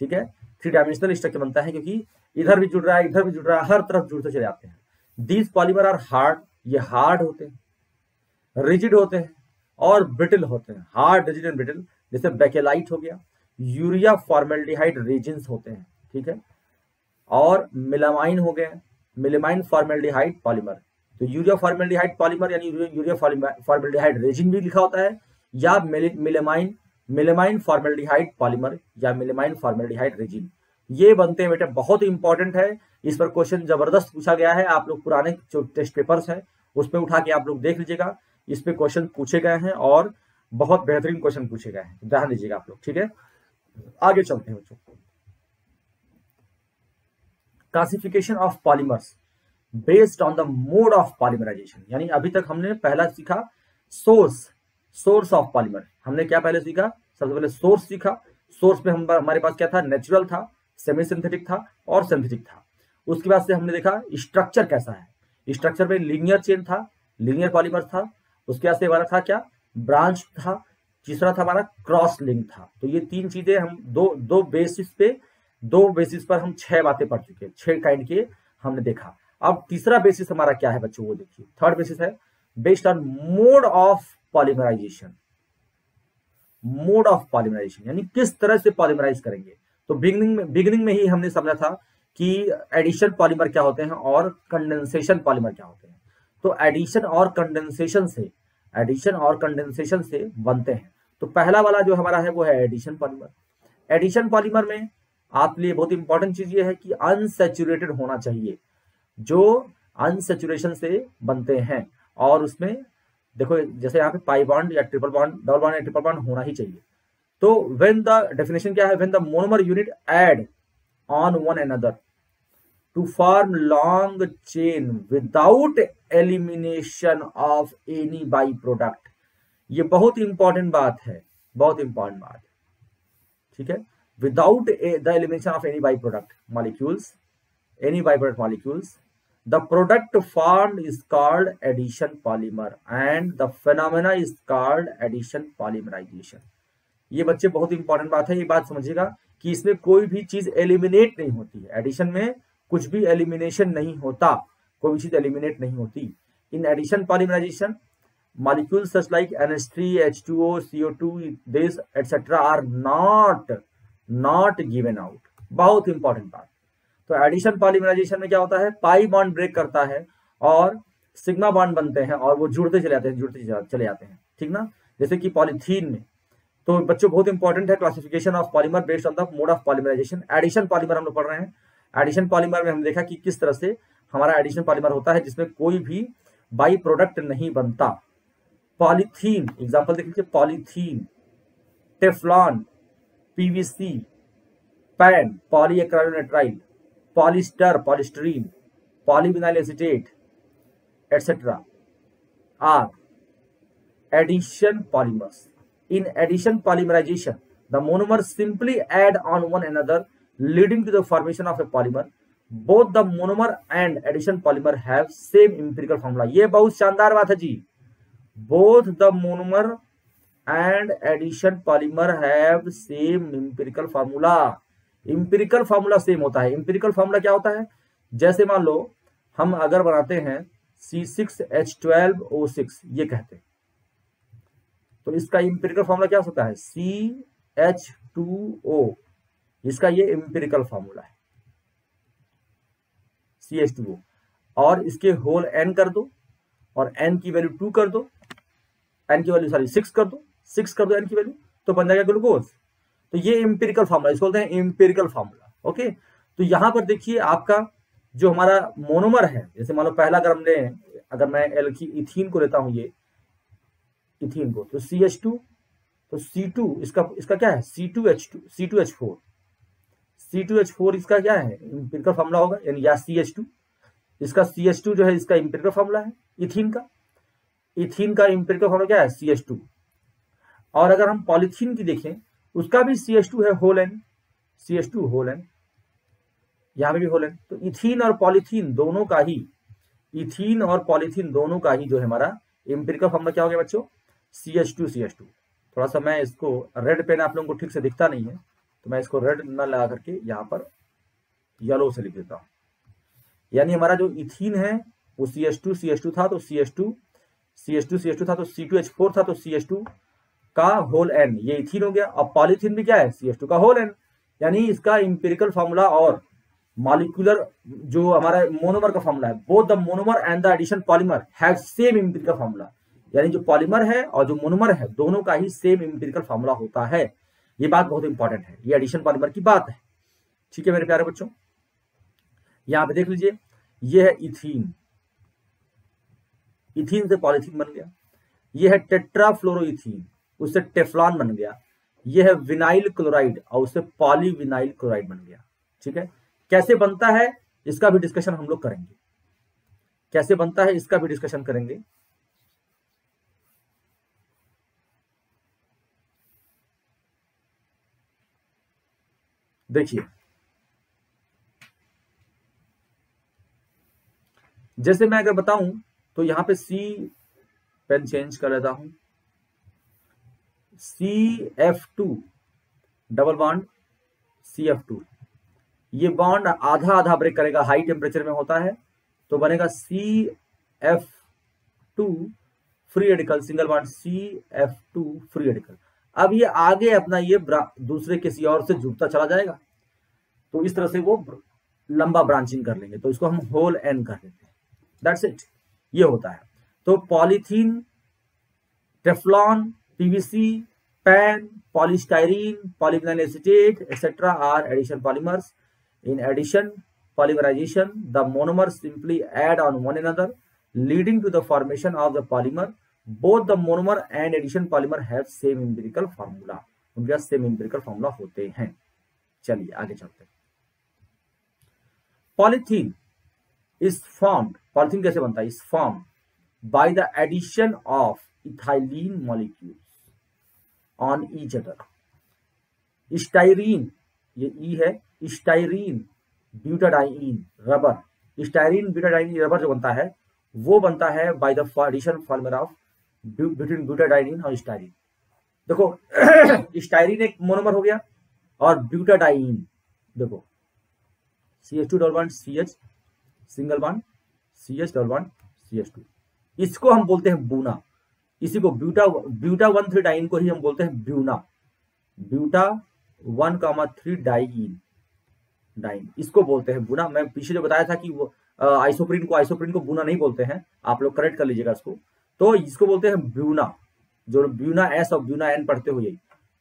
[SPEAKER 1] ठीक है? थ्री डायमेंशनल स्ट्रक्चर बनता है क्योंकि इधर भी जुड़ रहा है, इधर भी जुड़ रहा है, हर तरफ़ जुड़ते चले जाते हैं। दीज पॉलीमर आर हार्ड ये हार्ड होते हैं। रिजिड होते हैं और ब्रिटिल होते हैं। हार्ड रिजिड एंड ब्रिटिल जैसे बेकेलाइट हो गया। यूरिया फॉर्मेल्डिहाइड रेजिन्स होते हैं। ठीक है? और मिलामाइन हो गए मिलेमाइन फॉर्मेल्डिहाइड पॉलीमर तो यूरिया फॉर्मेल्डिहाइड पॉलीमर यानी यूरिया फॉर्मेल्डिहाइड रेजिन भी लिखा होता है। या मिलेमाइन मिलेमाइन फॉर्मेल्डिहाइड पॉलीमर या मिलेमाइन फॉर्मेल्डिहाइड रेजिन ये बनते हैं बेटा, बहुत इंपॉर्टेंट है। इस पर क्वेश्चन ज़बरदस्त पूछा गया है। आप लोग पुराने जो टेस्ट पेपर्स हैं, उस पर उठा के आप लोग देख लीजिएगा। इस पे क्वेश्चन पूछे गए हैं और बहुत बेहतरीन क्वेश्चन पूछे गए हैं। ध्यान दीजिएगा आप लोग, ठीक है? आगे चलते हैं बच्चों। Classification of polymers based on the mode of polymerization यानी अभी तक हमने पहला सीखा सोर्स सोर्स ऑफ़ पॉलीमर। हमने क्या पहले सीखा? सबसे पहले सोर्स सीखा। सोर्स में हम हमारे पास क्या था? नेचुरल था सेमी सिंथेटिक था और सिंथेटिक था। उसके बाद से हमने देखा स्ट्रक्चर कैसा है। स्ट्रक्चर में लीनियर चेन था, लीनियर पॉलीमर था। उसके बाद से हमारा था क्या? ब्रांच था तीसरा था हमारा क्रॉस लिंक था। तो ये तीन चीज़ें हम दो दो बेसिस पे, दो बेसिस पर हम छह बातें पढ़ चुके हैं। छह काइंड के हमने देखा। अब तीसरा बेसिस हमारा क्या है बच्चों? वो देखिए। थर्ड बेसिस है based on mode of polymerization mode of polymerization यानी किस तरह से पॉलीमराइज करेंगे? तो बिगनिंग में बिगनिंग में ही हमने समझा था कि एडिशन पॉलीमर क्या होते हैं और कंडेंसेशन पॉलीमर क्या होते हैं। तो एडिशन और कंडेंसेशन से एडिशन और कंडेंसेशन से बनते हैं। तो पहला वाला जो हमारा है वो है एडिशन पॉलीमर एडिशन पॉलीमर में आपके लिए बहुत इंपॉर्टेंट चीज़ ये है कि अनसेचुरेटेड होना चाहिए, जो अनसेचुरेशन से बनते हैं। और उसमें देखो, जैसे यहाँ पे पाई बॉन्ड या ट्रिपल बॉन्ड, डबल बॉन्ड या ट्रिपल बॉन्ड होना ही चाहिए। तो व्हेन द डेफिनेशन क्या है? When the monomer unit add on one another to form long chain without elimination of any byproduct ये बहुत इंपॉर्टेंट बात है, बहुत इंपॉर्टेंट बात ठीक है? Without the elimination of any byproduct molecules any byproduct molecules the product form is called addition polymer and the phenomena is called addition polymerization. ये बच्चे बहुत इंपॉर्टेंट बात है, ये बात समझिएगा कि इसमें कोई भी चीज़ एलिमिनेट नहीं होती। है एडिशन में कुछ भी एलिमिनेशन नहीं होता। कोई भी चीज़ एलिमिनेट नहीं होती। In addition polymerization molecule such like एनएसट्री H two O C O two this etcetera are not not given out बहुत इंपॉर्टेंट बात। तो एडिशन पॉलीमराइजेशन में क्या होता है? पाई बॉन्ड ब्रेक करता है और सिग्मा बॉन्ड बनते हैं और वो जुड़ते चले जाते हैं, जुड़ते चले जाते हैं। ठीक ना? जैसे कि पॉलीथीन में। तो बच्चों, बहुत इंपॉर्टेंट है classification of polymer based on the mode of polymerization addition polymer हम लोग पढ़ रहे हैं। एडिशन पॉलीमर में हम देखा कि किस तरह से हमारा एडिशन पॉलीमर होता है, जिसमें कोई भी बाई प्रोडक्ट नहीं बनता। पॉलीथीन एग्ज़ाम्पल देख लीजिए polythene Teflon PVC PAN polyacryl polyester, polystyrene, polyvinyl acetate, etc. are addition polymers. In addition polymerization, the monomers simply add on one another leading to the formation of a polymer. Both the monomer and addition polymer have same empirical formula. ये बहुत शानदार बात है जी both the monomer and addition polymer have same empirical formula. Empirical formula same होता है। Empirical formula क्या होता है? जैसे मान लो, हम अगर बनाते हैं C six H twelve O six ये कहते हैं। तो इसका इंपेरिकल फार्मूला क्या हो सकता है? सी एच टू ओ इसका ये इंपेरिकल फार्मूला है। सी एच टू ओ और इसके होल एन कर दो, और एन की वैल्यू टू कर दो एन की वैल्यू सॉरी सिक्स कर दो सिक्स कर दो एन की वैल्यू तो बन जाएगा ग्लूकोज तो ये इंपेरिकल फार्मूला इसको बोलते हैं इंपेरिकल फार्मूला ओके तो यहाँ पर देखिए आपका जो हमारा मोनोमर है, जैसे मान लो पहला अगर हमने, अगर मैं एल्की इथीन को लेता हूँ ये इथीन को तो सी एच टू तो सी टू इसका इसका क्या है? C two H two C two H four C two H four इसका क्या है? इंपेरिकल फार्मूला होगा, यानी या सी एच टू इसका सी एच टू जो है, इसका इंपेरिकल फार्मूला है इथीन का इथीन का इंपेरिकल फार्मूला क्या है? सी एच टू और अगर हम पॉलिथीन की देखें उसका भी सी एच टू है whole n C H two whole n यहाँ में भी होल एन तो इथीन और पॉलीथीन दोनों का ही इथीन और पॉलीथीन दोनों का ही जो है हमारा इंपेरिकल फॉर्मूला क्या हो गया बच्चों C H two C H two थोड़ा सा मैं इसको रेड पेन आप लोगों को ठीक से दिखता नहीं है तो मैं इसको रेड न लगा करके यहाँ पर येलो से लिख देता हूँ यानी हमारा जो इथीन है वो C H two C H two था तो C H two C H two C H two था तो सी टू एच फोर था तो सी एच टू का होल एन ये इथीन हो गया और पॉलीथीन भी क्या है? सी एच टू का होल एन यानी इसका इंपेरिकल फॉर्मूला और मॉलिक्यूलर जो हमारा मोनोमर का फॉर्मूला है both the monomer and the addition polymer have same empirical formula यानी जो पॉलीमर है और जो मोनोमर है, दोनों का ही सेम इम्पिरिकल फॉर्मूला होता है। ये बात बहुत इंपॉर्टेंट है, ये एडिशन पॉलीमर की बात है। ठीक है मेरे प्यारे बच्चों? यहाँ पे देख लीजिए, ये है इथीन इथीन से पॉलिथीन बन गया। ये है टेट्राफ्लोरोइथीन उससे टेफलॉन बन गया। ये है विनाइल क्लोराइड और उससे पॉलीविनाइल क्लोराइड बन गया। ठीक है? कैसे बनता है? इसका भी डिस्कशन हम लोग करेंगे। कैसे बनता है? इसका भी डिस्कशन करेंगे। देखिए। जैसे मैं अगर बताऊँ तो यहाँ पे सी पेन चेंज कर लेता हूँ। C F two double bond C F two ये बॉन्ड आधा आधा ब्रेक करेगा हाई टेम्परेचर में होता है तो बनेगा C F two free radical single bond C F two free radical अब ये आगे अपना ये दूसरे किसी और से जुड़ता चला जाएगा तो इस तरह से वो लंबा ब्रांचिंग कर लेंगे तो इसको हम होल एन कर देते हैं। दैट्स इट ये होता है। तो polythene Teflon PVC PAN polystyrene polyvinyl acetate etcetera are addition polymers in addition polymerization the monomer simply add on one another leading to the formation of the polymer both the monomer and addition polymer have same empirical formula उनका same empirical formula होते हैं। चलिए, आगे चलते हैं। Polythene is formed polythene कैसे बनता है? Is form by the addition of ethylene molecule on each other styrene ये ई e है styrene butadiene rubber styrene butadiene rubber जो बनता है, वो बनता है by the addition former of between butadiene और स्टाइरीन देखो स्टाइरीन एक मोनोमर हो गया और ब्यूटाडाइन देखो C H two double one C H single one C H double one C H two इसको हम बोलते हैं बूना इसी को buta buta one three diene को ही हम बोलते हैं Buna buta one comma three diene diene इसको बोलते हैं बुना मैं पीछे जो बताया था कि वो आइसोप्रिन को आइसोप्रिन को बुना नहीं बोलते हैं। आप लोग करेक्ट कर लीजिएगा इसको। तो इसको बोलते हैं ब्यूना जो ब्यूना एस और ब्यूना एन पढ़ते हुए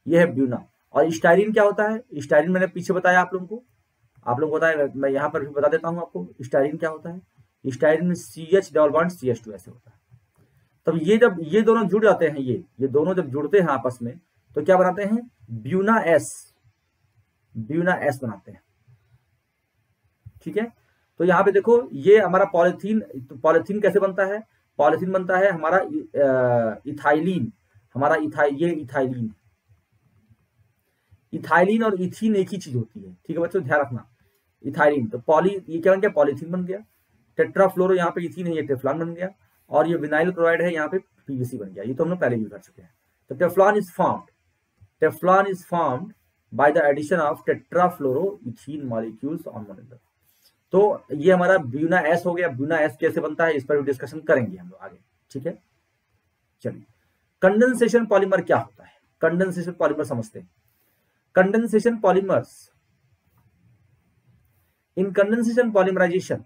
[SPEAKER 1] ये है ब्यूना और स्टाइरिन क्या होता है? स्टाइरिन मैंने पीछे बताया आप लोगों को। आप लोगों को बताया, मैं यहाँ पर भी बता देता हूँ आपको। स्टाइरिन क्या होता है? स्टाइरिन में C H double one C H two ऐसे होता है। तब ये जब ये दोनों जुड़ जाते हैं, ये ये दोनों जब जुड़ते हैं आपस में तो क्या बनाते हैं? ब्यूना एस ब्यूना एस बनाते हैं। ठीक है? तो यहाँ पे देखो, ये हमारा पॉलिथीन तो पॉलिथीन कैसे बनता है? पॉलिथीन बनता है हमारा इथाइलिन, हमारा इथाइ ये इथाइलिन। इथाइलिन और इथिन एक ही चीज़ होती है। ठीक है बच्चों? ध्यान रखना। इथाइलिन तो पॉली, ये क्या बन गया? पॉलिथीन बन गया। टेट्राफ्लोरो यहाँ पे इथिन है, ये टेफ्लॉन बन गया। और ये विनाइल क्लोराइड है, यहाँ पे पीवीसी बन गया। ये तो हम लोग पहले भी कर चुके हैं। तो Teflon is formed Teflon is formed by the addition of tetrafluoro ethene molecules on one तो ये हमारा ब्यूना एस हो गया। ब्यूना एस कैसे बनता है, इस पर भी डिस्कशन करेंगे हम लोग आगे। ठीक है? चलिए। कंडेंसेशन पॉलीमर क्या होता है? कंडेंसेशन पॉलीमर समझते हैं। Condensation polymers in condensation polymerization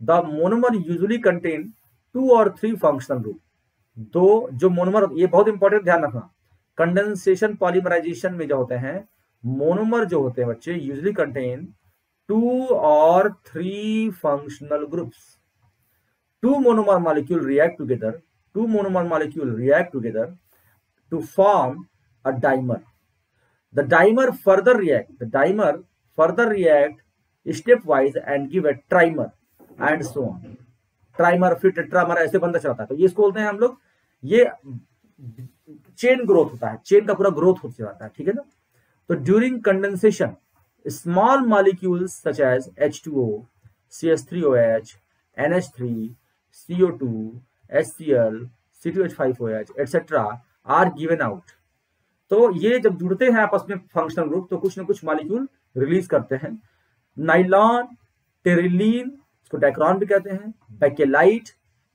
[SPEAKER 1] the monomer usually contain two और थ्री फंक्शनल रूप दो, जो मोनोमर ये बहुत इंपॉर्टेंट ध्यान रखना। कंडेंसेशन पॉलीमराइजेशन में जो होते हैं मोनोमर जो होते हैं बच्चे यूजली कंटेन टू और three functional groups two monomer molecule react together two monomer molecule react together to form a dimer the dimer further react the dimer further react stepwise and give a trimer and so on trimer फिर tetramer ऐसे बनता चलता है तो ये इसको बोलते हैं हम लोग ये चेन ग्रोथ होता है चेन का पूरा ग्रोथ होता जाता है ठीक है ना तो during condensation Small molecules such as H2O, CH3OH, NH3, CO2, HCl, C2H5OH, etc. are given out. तो ये जब जुड़ते हैं आपस में फंक्शनल ग्रुप तो कुछ ना कुछ मॉलिक्यूल रिलीज़ करते हैं नाइलॉन टेरिलीन इसको डाइक्रॉन भी कहते हैं Bakelite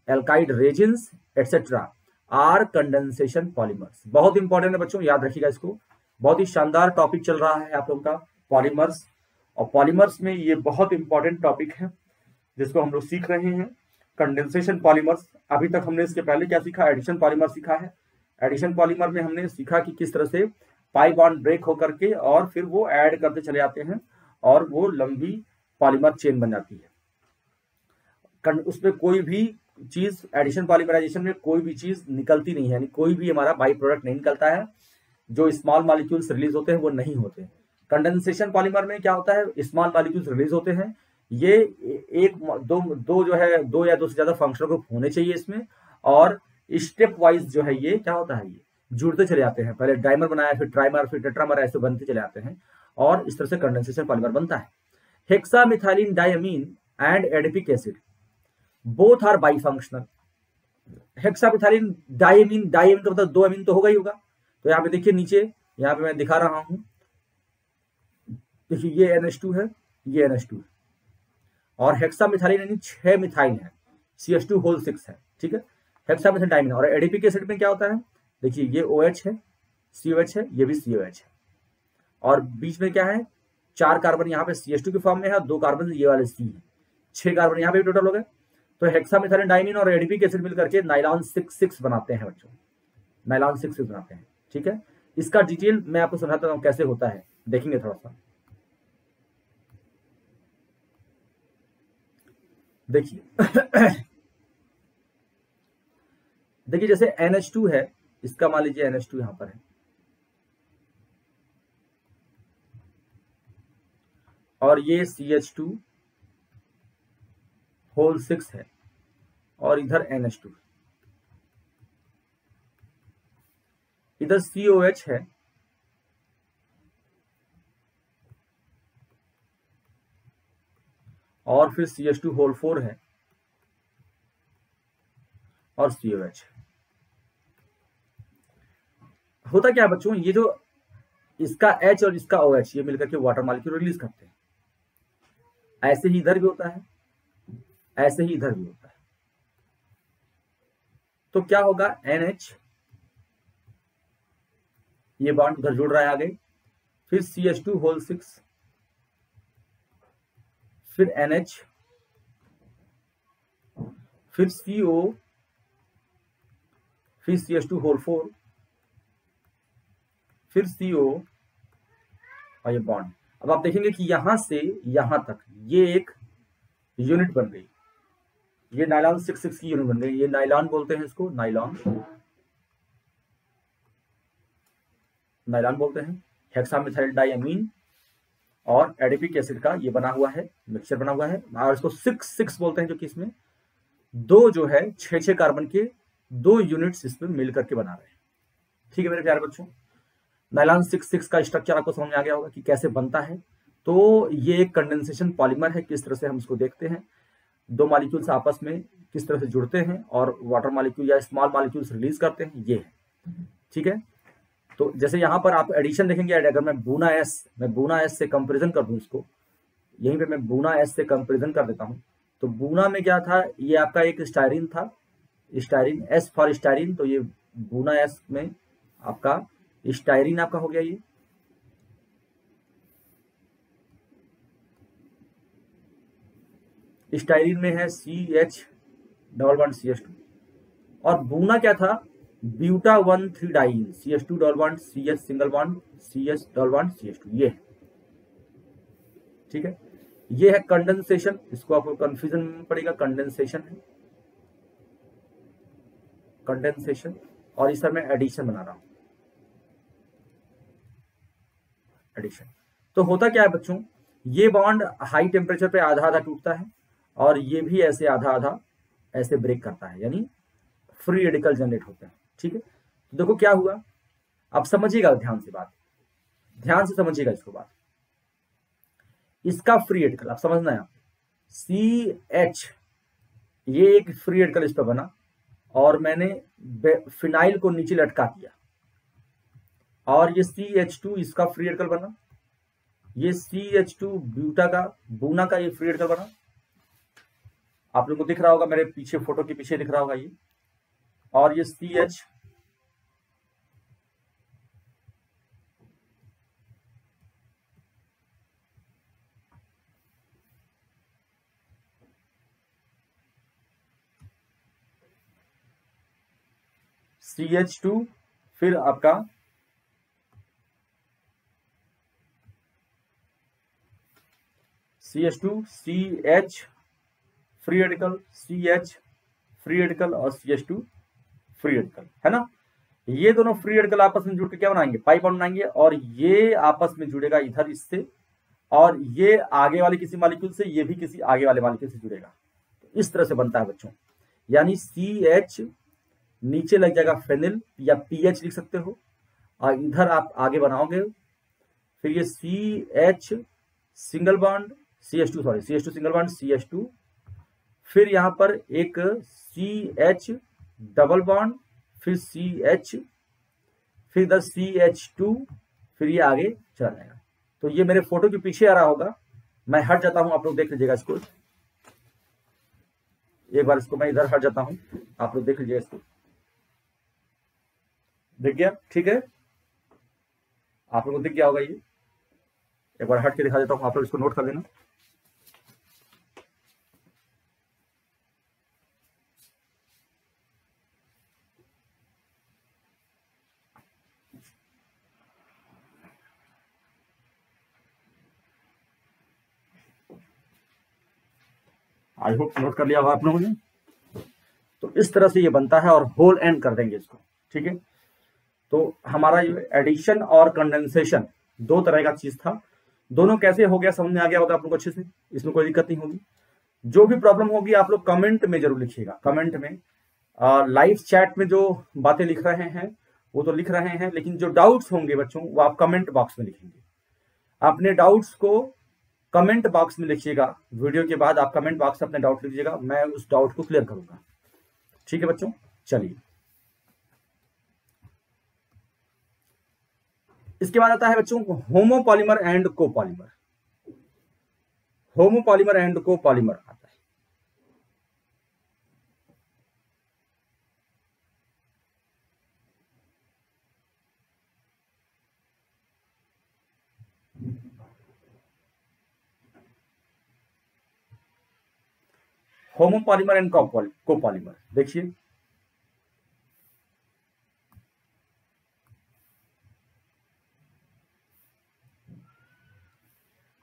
[SPEAKER 1] alkyd resins etcetera are condensation polymers बहुत इंपॉर्टेंट है बच्चों, याद रखिएगा इसको। बहुत ही शानदार टॉपिक चल रहा है आप लोगों का पॉलीमर्स और पॉलीमर्स में ये बहुत इंपॉर्टेंट टॉपिक है, जिसको हम लोग सीख रहे हैं कंडेंसेशन पॉलीमर्स अभी तक हमने इसके पहले क्या सीखा? एडिशन पॉलीमर सीखा है। एडिशन पॉलीमर में हमने सीखा कि किस तरह से पाई बॉन्ड ब्रेक होकर के और फिर वो ऐड करते चले जाते हैं और वो लंबी पॉलीमर चेन बन जाती है। उसमें कोई भी चीज़ एडिशन पॉलीमराइजेशन में कोई भी चीज़ निकलती नहीं है, यानी कोई भी हमारा बाई प्रोडक्ट नहीं निकलता है। जो स्मॉल मॉलिक्यूल्स रिलीज़ होते हैं, वो नहीं होते कंडेंसेशन पॉलीमर में क्या होता है? स्मॉल मॉलिक्यूल्स रिलीज़ होते हैं। ये एक, दो दो जो है, दो या दो से ज़्यादा फंक्शनल ग्रुप होने चाहिए इसमें। और स्टेप वाइज जो है, ये क्या होता है? ये जुड़ते चले जाते हैं। पहले डाइमर बनाया, फिर ट्राइमर फिर टेट्रामर ऐसे बनते चले जाते हैं। और इस तरह से कंडेंसेशन पॉलीमर बनता है। Hexa methylene diamine and adipic acid both are bi functional hexa methylene diamine diamine तो मतलब दो अमीन तो होगा ही होगा। तो यहाँ पे देखिए नीचे, यहाँ पे मैं दिखा रहा हूँ। देखिए ये NH2 है, ये NH2 है। और हेक्सा मिथाइलिन यानी छह मिथाइल है। C H two whole six है, ठीक है? हेक्सा मिथाइल डाइमिन और एडीपी के एसिड में क्या होता है? देखिए ये ओ OH है सी है, ये भी सी है। और बीच में क्या है? चार कार्बन यहाँ पे सी एच टू के फॉर्म में है दो कार्बन ये वाले सी है। छह कार्बन यहाँ पे टोटल हो गए। तो हेक्सा मिथाइलिन डाइमिन और एडीपी एसिड मिल करके नाइलॉन सिक्स सिक्स बनाते हैं बच्चों। नाइलॉन सिक्स सिक्स बनाते हैं, ठीक है? इसका डिटेल मैं आपको समझाता हूँ कैसे होता है। देखेंगे थोड़ा सा। देखिए। देखिए, जैसे NH2 है, इसका मान लीजिए NH2 यहाँ पर है। और ये CH2 होल सिक्स है। और इधर NH2 इधर COH है। और फिर C H two whole four है। और सी ओ एच होता क्या बच्चों, ये जो इसका एच और इसका ओ एच ये मिलकर के वाटर मालिक्यूल रिलीज़ करते हैं। ऐसे ही इधर भी होता है। ऐसे ही इधर भी होता है। तो क्या होगा? एन एच ये बॉन्ड उधर जुड़ रहा है आगे। फिर C H two whole six फिर NH फिर CO फिर C H two whole four फिर CO और ये बॉन्ड अब आप देखेंगे कि यहाँ से यहाँ तक ये एक यूनिट बन गई। ये नाइलॉन सिक्स सिक्स की यूनिट बन गई। ये नाइलॉन बोलते हैं इसको नाइलॉन नाइलॉन बोलते हैं। हेक्सामिथाइल डाइमीन और एडिपिक एसिड का ये बना हुआ है मिक्सचर बना हुआ है। और इसको सिक्स सिक्स बोलते हैं जो कि इसमें दो जो है, छह छह कार्बन के दो यूनिट्स इसमें मिल करके बना रहे हैं। ठीक है मेरे प्यारे बच्चों? नाइलॉन सिक्स सिक्स का स्ट्रक्चर आपको समझ में आ गया होगा कि कैसे बनता है। तो ये एक कंडेंसेशन पॉलीमर है, किस तरह से हम इसको देखते हैं। दो मॉलिक्यूल्स आपस में किस तरह से जुड़ते हैं और वाटर मॉलिक्यूल या स्मॉल मॉलिक्यूल्स रिलीज़ करते हैं, ये ठीक है? तो जैसे यहाँ पर आप एडिशन देखेंगे, अगर मैं बूना एस मैं बूना एस से कंपेरिजन कर दूँ इसको, यहीं पे मैं बूना एस से कंपेरिजन कर देता हूँ। तो बूना में क्या था? ये आपका एक स्टायरिन था। स्टायरिन एस फॉर स्टायरिन तो ये बूना एस में आपका स्टायरिन आपका हो गया ये। स्टायरिन में है C H double one C S two और बूना क्या था? Buta one three diene C S two double one C H single one C H double one C S two ये ठीक है? ये है कंडेंसेशन इसको आपको कंफ्यूजन पड़ेगा। कंडेंसेशन है। कंडेंसेशन और इस मैं एडिशन बना रहा हूँ। एडिशन तो होता क्या है बच्चों? ये बॉन्ड हाई टेम्परेचर पे आधा आधा टूटता है। और ये भी ऐसे आधा आधा ऐसे ब्रेक करता है, यानी फ्री रेडिकल जनरेट होते हैं, ठीक है? तो देखो क्या हुआ? अब समझिएगा ध्यान से बात। ध्यान से समझिएगा इसको बात। इसका फ्री एडिकल आप समझना है सी एच ये एक फ्री एडिकल इस पर बना, और मैंने फिनाइल को नीचे लटका दिया। और ये सी एच टू इसका फ्री एडिकल बना। ये सी एच टू ब्यूटा का बूना का ये फ्री एडिकल बना। आप लोग को दिख रहा होगा, मेरे पीछे फ़ोटो के पीछे दिख रहा होगा ये। और ये C H C H two फिर आपका C H two C H free radical C H free radical और C H two free radical है ना? ये दोनों फ्री रेडिकल आपस में जुड़ के क्या बनाएँगे? पाइप बनाएँगे और ये आपस में जुड़ेगा इधर इससे और ये आगे वाले किसी मालिक्यूल से, ये भी किसी आगे वाले मालिक्यूल से जुड़ेगा। तो इस तरह से बनता है बच्चों। यानी सी एच नीचे लग जाएगा फेनिल या पीएच लिख सकते हो और इधर आप आगे बनाओगे। फिर ये C H single bond C H two sorry C H two single bond C H two फिर यहाँ पर एक सी एच डबल बॉन्ड फिर सी एच फिर इधर सी एच टू फिर ये आगे चला जाएगा तो ये मेरे फ़ोटो के पीछे आ रहा होगा। मैं हट जाता हूँ, आप लोग देख लीजिएगा इसको। एक बार इसको मैं इधर हट जाता हूँ, आप लोग देख लीजिएगा इसको। दिख गया? ठीक है? आप लोग को दिख गया होगा ये। एक बार हट के दिखा देता हूँ, आप लोग इसको नोट कर लेना आई होप नोट कर लिया होगा आप लोगों ने। तो इस तरह से ये बनता है और होल एंड कर देंगे इसको, ठीक है? तो हमारा ये एडिशन और कंडेंसेशन दो तरह का चीज़ था। दोनों कैसे हो गया, समझ में आ गया होगा आप लोग अच्छे से? इसमें कोई दिक्कत नहीं होगी। जो भी प्रॉब्लम होगी आप लोग कमेंट में ज़रूर लिखिएगा। कमेंट में लाइव चैट में जो बातें लिख रहे हैं, वो तो लिख रहे हैं, लेकिन जो डाउट्स होंगे बच्चों, वो आप कमेंट बॉक्स में लिखेंगे। अपने डाउट्स को कमेंट बॉक्स में लिखिएगा। वीडियो के बाद आप कमेंट बॉक्स में अपने डाउट लिखिएगा। मैं उस डाउट को क्लियर करूँगा। ठीक है बच्चों? चलिए। इसके बाद आता है बच्चों homopolymer and copolymer. Homopolymer and copolymer आता है होमोपॉलीमर एंड कोपॉलीमर देखिए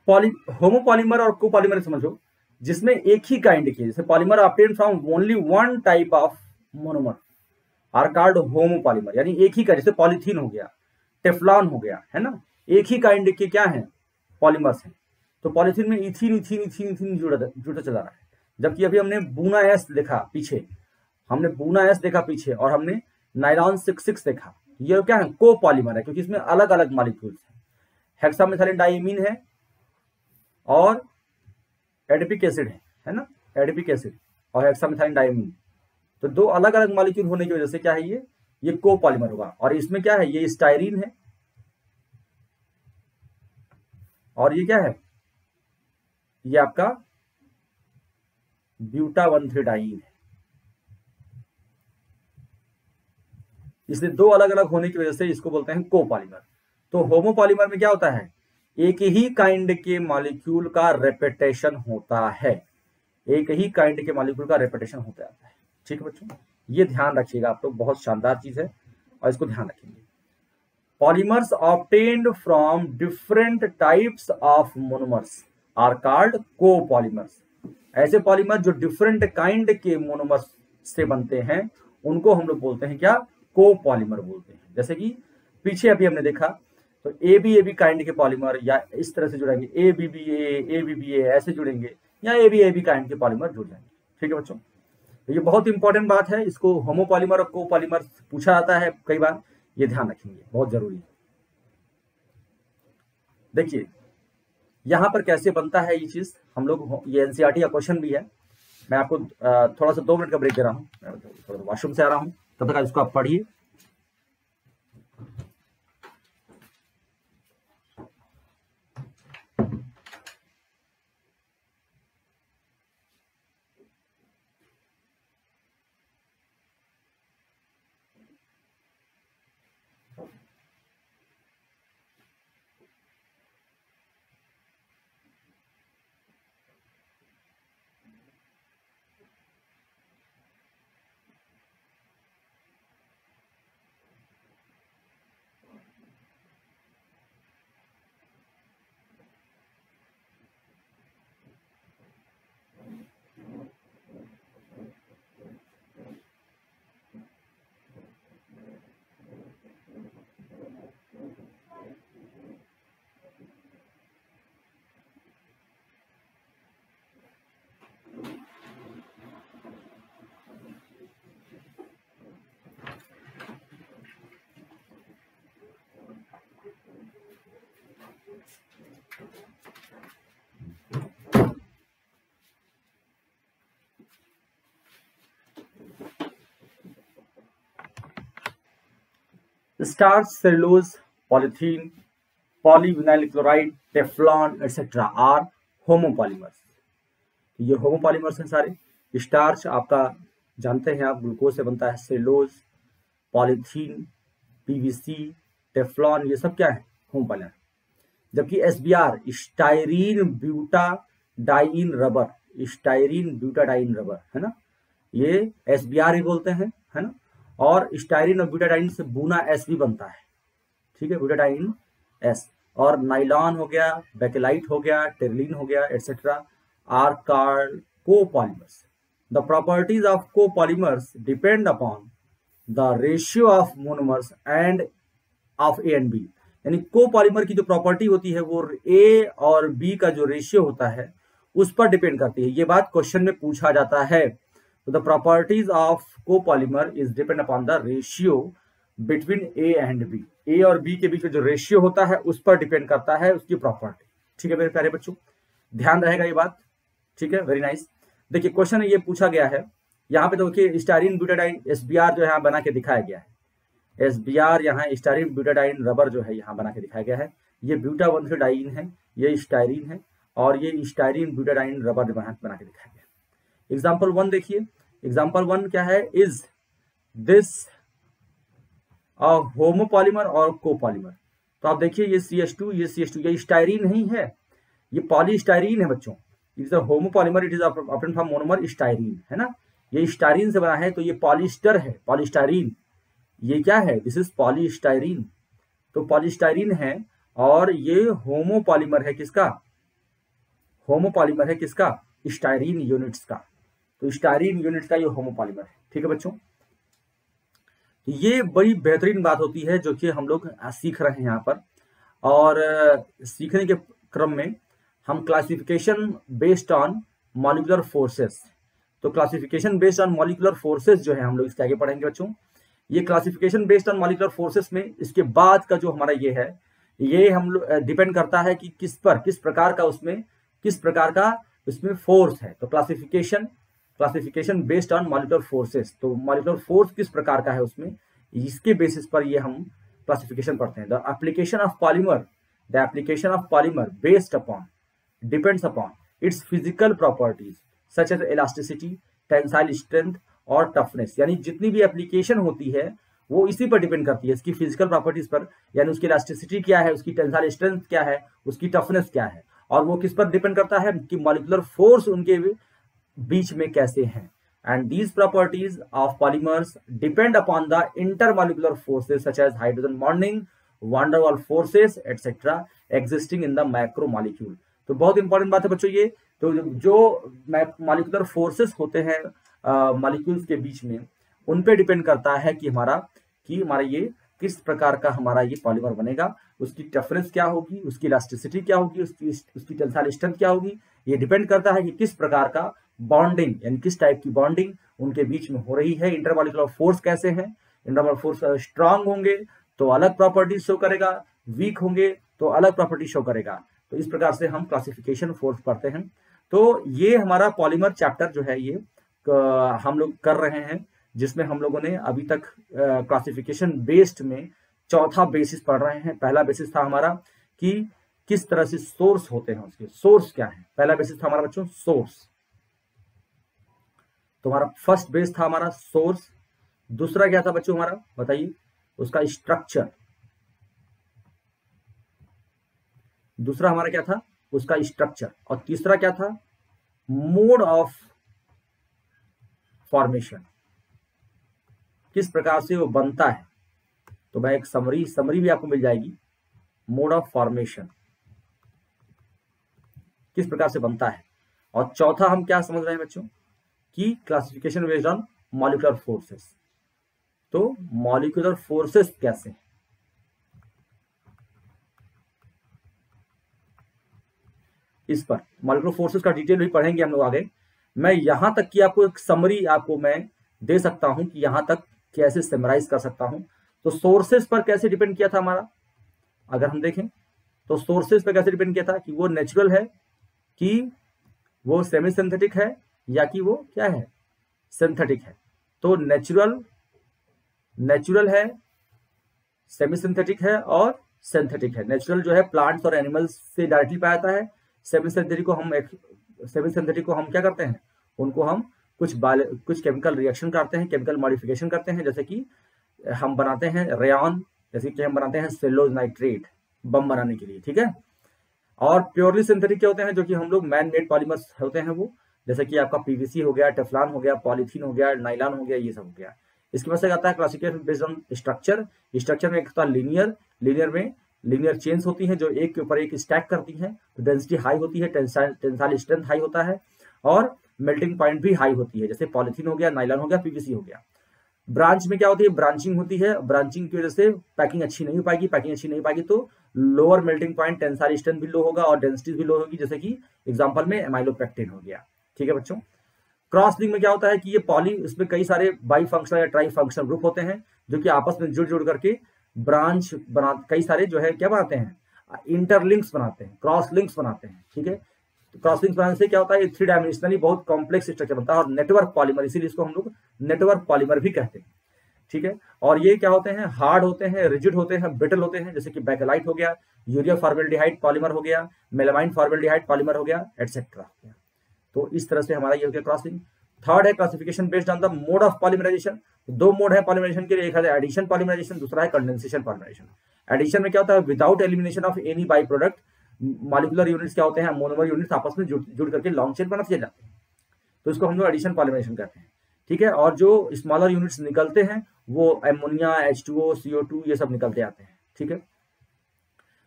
[SPEAKER 1] पॉली होमोपॉलीमर और कोपॉलीमर समझो, जिसमें एक ही काइंड के जैसे polymer obtain from only one type of monomer are called homopolymer यानी एक ही का जैसे पॉलीथीन हो गया टेफ्लॉन हो गया, है ना? एक ही काइंड के क्या है? पॉलीमर्स हैं। तो पॉलीथीन में इथीन इथीन इथीन इथीन जुड़ा जुड़ता चला रहा है। जबकि अभी हमने बूना एस देखा पीछे। हमने बूना एस देखा पीछे और हमने नाइलॉन सिक्स सिक्स देखा। ये क्या है? को पॉलीमर है, क्योंकि इसमें अलग अलग मॉलिक्यूल्स हैं। हेक्सामेथाइलिन डाइमीन है और एडिपिक एसिड है है ना? एडिपिक एसिड और हेक्सामेथाइलिन डाइमीन तो दो अलग अलग मॉलिक्यूल होने की वजह से क्या है ये? ये को पॉलीमर होगा। और इसमें क्या है? ये स्टाइरिन है। और ये क्या है? ये आपका ब्यूटा वन थ्री डाइन है। इसलिए दो अलग अलग होने की वजह से इसको बोलते हैं कोपॉलीमर। तो होमोपॉलीमर में क्या होता है? एक ही काइंड के मॉलिक्यूल का रेपिटेशन होता है। एक ही काइंड के मॉलिक्यूल का रेपिटेशन होता जाता है। ठीक है बच्चों? ये ध्यान रखिएगा आप लोग तो बहुत शानदार चीज़ है और इसको ध्यान रखेंगे। Polymers obtained from different types of monomers are called copolymers ऐसे पॉलीमर जो डिफरेंट काइंड के मोनोमर्स से बनते हैं, उनको हम लोग बोलते हैं क्या? कोपॉलीमर बोलते हैं। जैसे कि पीछे अभी हमने देखा तो A B A B kind के पॉलीमर या इस तरह से जुड़ेंगे। A B B A A B B A ऐसे जुड़ेंगे या A B A B kind के पॉलीमर जुड़ जाएँगे। ठीक है बच्चों? तो ये बहुत इंपॉर्टेंट बात है। इसको होमोपॉलीमर और कोपॉलीमर पूछा जाता है कई बार। ये ध्यान रखेंगे। बहुत ज़रूरी है। देखिए यहाँ पर कैसे बनता है ये चीज़? हम लोग ये एनसीआर का क्वेश्चन भी है। मैं आपको थोड़ा सा दो मिनट का ब्रेक दे रहा हूँ। वॉशरूम से आ रहा हूँ। तब तक इसको आप पढ़िए। Starch, cellulose, polythene, polyvinyl chloride, Teflon etc. Are homopolymers. ये होमोपॉलीमर्स हैं सारे स्टार्च आपका जानते हैं आप ग्लूकोज से बनता है सेलोज पॉलीथीन पीवीसी टेफ्लॉन ये सब क्या है होमोपॉलीमर जबकि S B R styrene butadiene rubber styrene butadiene rubber है ना ये एस बी आर ही बोलते हैं है ना और स्टाइरिन और ब्यूटाडाइन से बुना एस भी बनता है। ठीक है? Butadiene S. और नाइलॉन हो गया, बेकेलाइट हो गया टेरलिन हो गया etcetera are called co copolymers the properties of co copolymers depend upon the ratio of monomers and of A and B यानी को कोपॉलीमर की जो प्रॉपर्टी होती है, वो ए और बी का जो रेशियो होता है, उस पर डिपेंड करती है। ये बात क्वेश्चन में पूछा जाता है। So, the properties of copolymer is depend upon the ratio between A and B. A और B के बीच में जो रेशियो होता है, उस पर डिपेंड करता है उसकी प्रॉपर्टी ठीक है मेरे प्यारे बच्चों? ध्यान रहेगा ये बात? ठीक है? वेरी नाइस देखिए क्वेश्चन ये पूछा गया है। यहाँ पे तो देखिए स्टारिन ब्यूटाडाइन एस जो यहाँ बना के दिखाया गया है। एस बी आर यहाँ स्टारिन ब्यूटाडाइन रबर जो है यहाँ बना के दिखाया गया है। ये ब्यूटा वन डाइन है, ये स्टाइरिन है और ये स्टाइरिन ब्यूटाडाइन रबर बना के दिखाया गया एग्ज़ाम्पल वन देखिए। एग्ज़ाम्पल वन क्या है? इज़ दिस होमोपॉलीमर और कोपॉलीमर तो आप देखिए, ये सी एस टू ये सी एस टू ये स्टायरीन नहीं है, ये पॉलीस्टाइरीन है बच्चों। It is homopolymer it is अपने फॉर्म मोनोमर स्टायरीन है ना? ये स्टायरीन से बना है तो ये पॉलिस्टर है पॉलिस्टाइरीन ये क्या है? दिस इज़ पॉलीस्टाइरीन तो पॉलीस्टाइरीन है, और ये होमोपॉलीमर है किसका? होमोपॉलीमर है किसका? स्टायरीन यूनिट्स का। तो स्टायरीन यूनिट का ये होमोपॉलीमर है। ठीक है बच्चों? तो ये बड़ी बेहतरीन बात होती है जो कि हम लोग सीख रहे हैं यहाँ पर। और सीखने के क्रम में हम classification based on molecular forces तो classification based on molecular forces जो है, हम लोग इसके आगे पढ़ेंगे बच्चों। ये classification based on molecular forces में इसके बाद का जो हमारा ये है, ये हम लोग डिपेंड करता है कि किस पर, किस प्रकार का उसमें, किस प्रकार का उसमें फोर्स है। तो classification classification based on molecular forces तो मॉलिकुलर फोर्स किस प्रकार का है उसमें? इसके बेसिस पर ये हम क्लासिफिकेशन पढ़ते हैं। The application of polymer the application of polymer based upon depends upon its physical properties such as elasticity tensile strength और टफनेस यानी जितनी भी एप्लीकेशन होती है, वो इसी पर डिपेंड करती है। इसकी फ़िज़िकल प्रॉपर्टीज़ पर, यानी उसकी इलास्टिसिटी क्या है, उसकी टेंसाइल स्ट्रेंथ क्या है, उसकी टफनेस क्या है। और वो किस पर डिपेंड करता है कि मॉलिकुलर फोर्स उनके बीच में कैसे हैं? And these properties of polymers depend upon the intermolecular forces such as hydrogen bonding van der Waals forces etcetera existing in the macro molecule तो बहुत इंपॉर्टेंट बात है बच्चों ये। तो जो मॉलिकुलर फोर्सेस होते हैं मॉलिक्यूल्स के बीच में, उन पे डिपेंड करता है कि हमारा कि हमारा ये, किस प्रकार का हमारा ये पॉलीमर बनेगा, उसकी टफनेस क्या होगी, उसकी इलास्टिसिटी क्या होगी, उसकी उसकी टेंसाइल स्ट्रेंथ क्या होगी, ये डिपेंड करता है कि किस प्रकार का बॉन्डिंग, यानी किस टाइप की बॉन्डिंग? उनके बीच में हो रही है। इंटरमोलिकुलर फोर्स कैसे हैं? इंटरमोल फोर्स स्ट्रांग होंगे तो अलग प्रॉपर्टी शो करेगा। वीक होंगे तो अलग प्रॉपर्टी शो करेगा। तो इस प्रकार से हम क्लासिफिकेशन फोर्स पढ़ते हैं। तो ये हमारा पॉलीमर चैप्टर जो है ये हम लोग कर रहे हैं, जिसमें हम लोगों ने अभी तक क्लासिफिकेशन बेस्ड में चौथा बेसिस पढ़ रहे हैं। पहला बेसिस था हमारा कि किस तरह से सोर्स होते हैं उसके। सोर्स क्या है? पहला बेसिस था हमारा बच्चों सोर्स तो हमारा फ़र्स्ट बेस था हमारा सोर्स दूसरा क्या था बच्चों हमारा? बताइए। उसका स्ट्रक्चर दूसरा हमारा क्या था? उसका स्ट्रक्चर और तीसरा क्या था? मोड ऑफ़ फॉर्मेशन किस प्रकार से वो बनता है? तो मैं एक समरी समरी भी आपको मिल जाएगी। मोड ऑफ़ फॉर्मेशन किस प्रकार से बनता है? और चौथा हम क्या समझ रहे हैं बच्चों? की classification based on molecular forces तो मॉलिकुलर फोर्सेस कैसे? इस पर मॉलिकुलर फोर्सेस का डिटेल भी पढ़ेंगे हम लोग आगे। मैं यहाँ तक की आपको एक समरी आपको मैं दे सकता हूँ कि यहाँ तक कैसे सेमराइज कर सकता हूँ। तो सोर्सेस पर कैसे डिपेंड किया था हमारा? अगर हम देखें तो सोर्सेस पर कैसे डिपेंड किया था कि वो नेचुरल है, कि वो सेमी सिंथेटिक है या कि वो क्या है? सिंथेटिक है। तो नेचुरल नेचुरल है सेमी सिंथेटिक है और सिंथेटिक है। नेचुरल जो है प्लांट्स और एनिमल्स से डायरेक्टली पाया जाता है। सेमी सिंथेटिक को हम सेमी सिंथेटिक को हम क्या करते हैं? उनको हम कुछ कुछ केमिकल रिएक्शन करते हैं केमिकल मॉडिफिकेशन करते हैं। जैसे कि हम बनाते हैं रेन जैसे कि हम बनाते हैं सेलोज नाइट्रेट बम बनाने के लिए, ठीक है? और प्योरली सिंथेटिक क्या होते हैं? जो कि हम लोग मैन मेड पॉलीमर्स होते हैं वो। जैसे कि आपका पीवीसी हो गया टेफलान हो गया पॉलीथीन हो गया नाइलान हो गया, ये सब हो गया। इसके बाद से आता है classification based on structure structure में एक होता है लीनियर लीनियर में लीनियर चेन्स होती है जो एक के ऊपर एक स्टैक करती है तो डेंसिटी हाई होती है टेंसाइल स्ट्रेंथ हाई होता है, और मेल्टिंग पॉइंट भी हाई होती है, जैसे पॉलिथीन हो गया नाइलॉन हो गया पीवीसी हो गया। ब्रांच में क्या होती है ब्रांचिंग होती है ब्रांचिंग की वजह से पैकिंग अच्छी नहीं हो पाएगी पैकिंग अच्छी नहीं पाएगी तो lower melting point tensile strength भी लो होगा और डेंसिटी भी लो होगी, जैसे कि एग्जांपल में एमाइलोपेक्टिन हो गया। ठीक है बच्चों? क्रॉस लिंक में क्या होता है कि ये पॉली इसमें कई सारे बाई फंक्शनल या ट्राई फंक्शनल ग्रुप होते हैं, जो कि आपस में जुड़ जुड़ करके ब्रांच बना, कई सारे जो है, क्या बनाते हैं? इंटरलिंक्स बनाते हैं क्रॉस लिंक्स बनाते हैं, ठीक है? तो क्रॉस लिंक्स बनाने से क्या होता है थ्री डायमेंशनली बहुत कॉम्प्लेक्स स्ट्रक्चर बनता है और नेटवर्क पॉलीमर इसीलिए इसको हम लोग नेटवर्क पॉलीमर भी कहते हैं, ठीक है? और ये क्या होते हैं हार्ड होते हैं रिजिड होते हैं ब्रिटल होते हैं, जैसे कि बैकेलाइट हो गया यूरिया फॉर्मेल्डिहाइड पॉलीमर हो गया मेलामाइन फॉर्मेल्डिहाइड पॉलीमर हो गया एटसेट्रा तो इस तरह से हमारा ये हो गया क्रॉसिंग थर्ड है classification based on the mode of polymerization दो मोड है पॉलीमराइजेशन के लिए, एक है एडिशन पॉलीमराइजेशन दूसरा है कंडेंसेशन पॉलीमराइजेशन एडिशन में क्या होता है? Without elimination of any by product molecular units क्या होते हैं? मोनोमर यूनिट्स आपस में जुड़ जुड़ करके लॉन्ग चेन बना दिए जाते हैं. तो इसको हम लोग एडिशन पॉलीमराइजेशन कहते हैं. ठीक है? और जो स्मॉलर यूनिट्स निकलते हैं, वो एमोनिया एच टू ये सब निकलते आते हैं. ठीक है?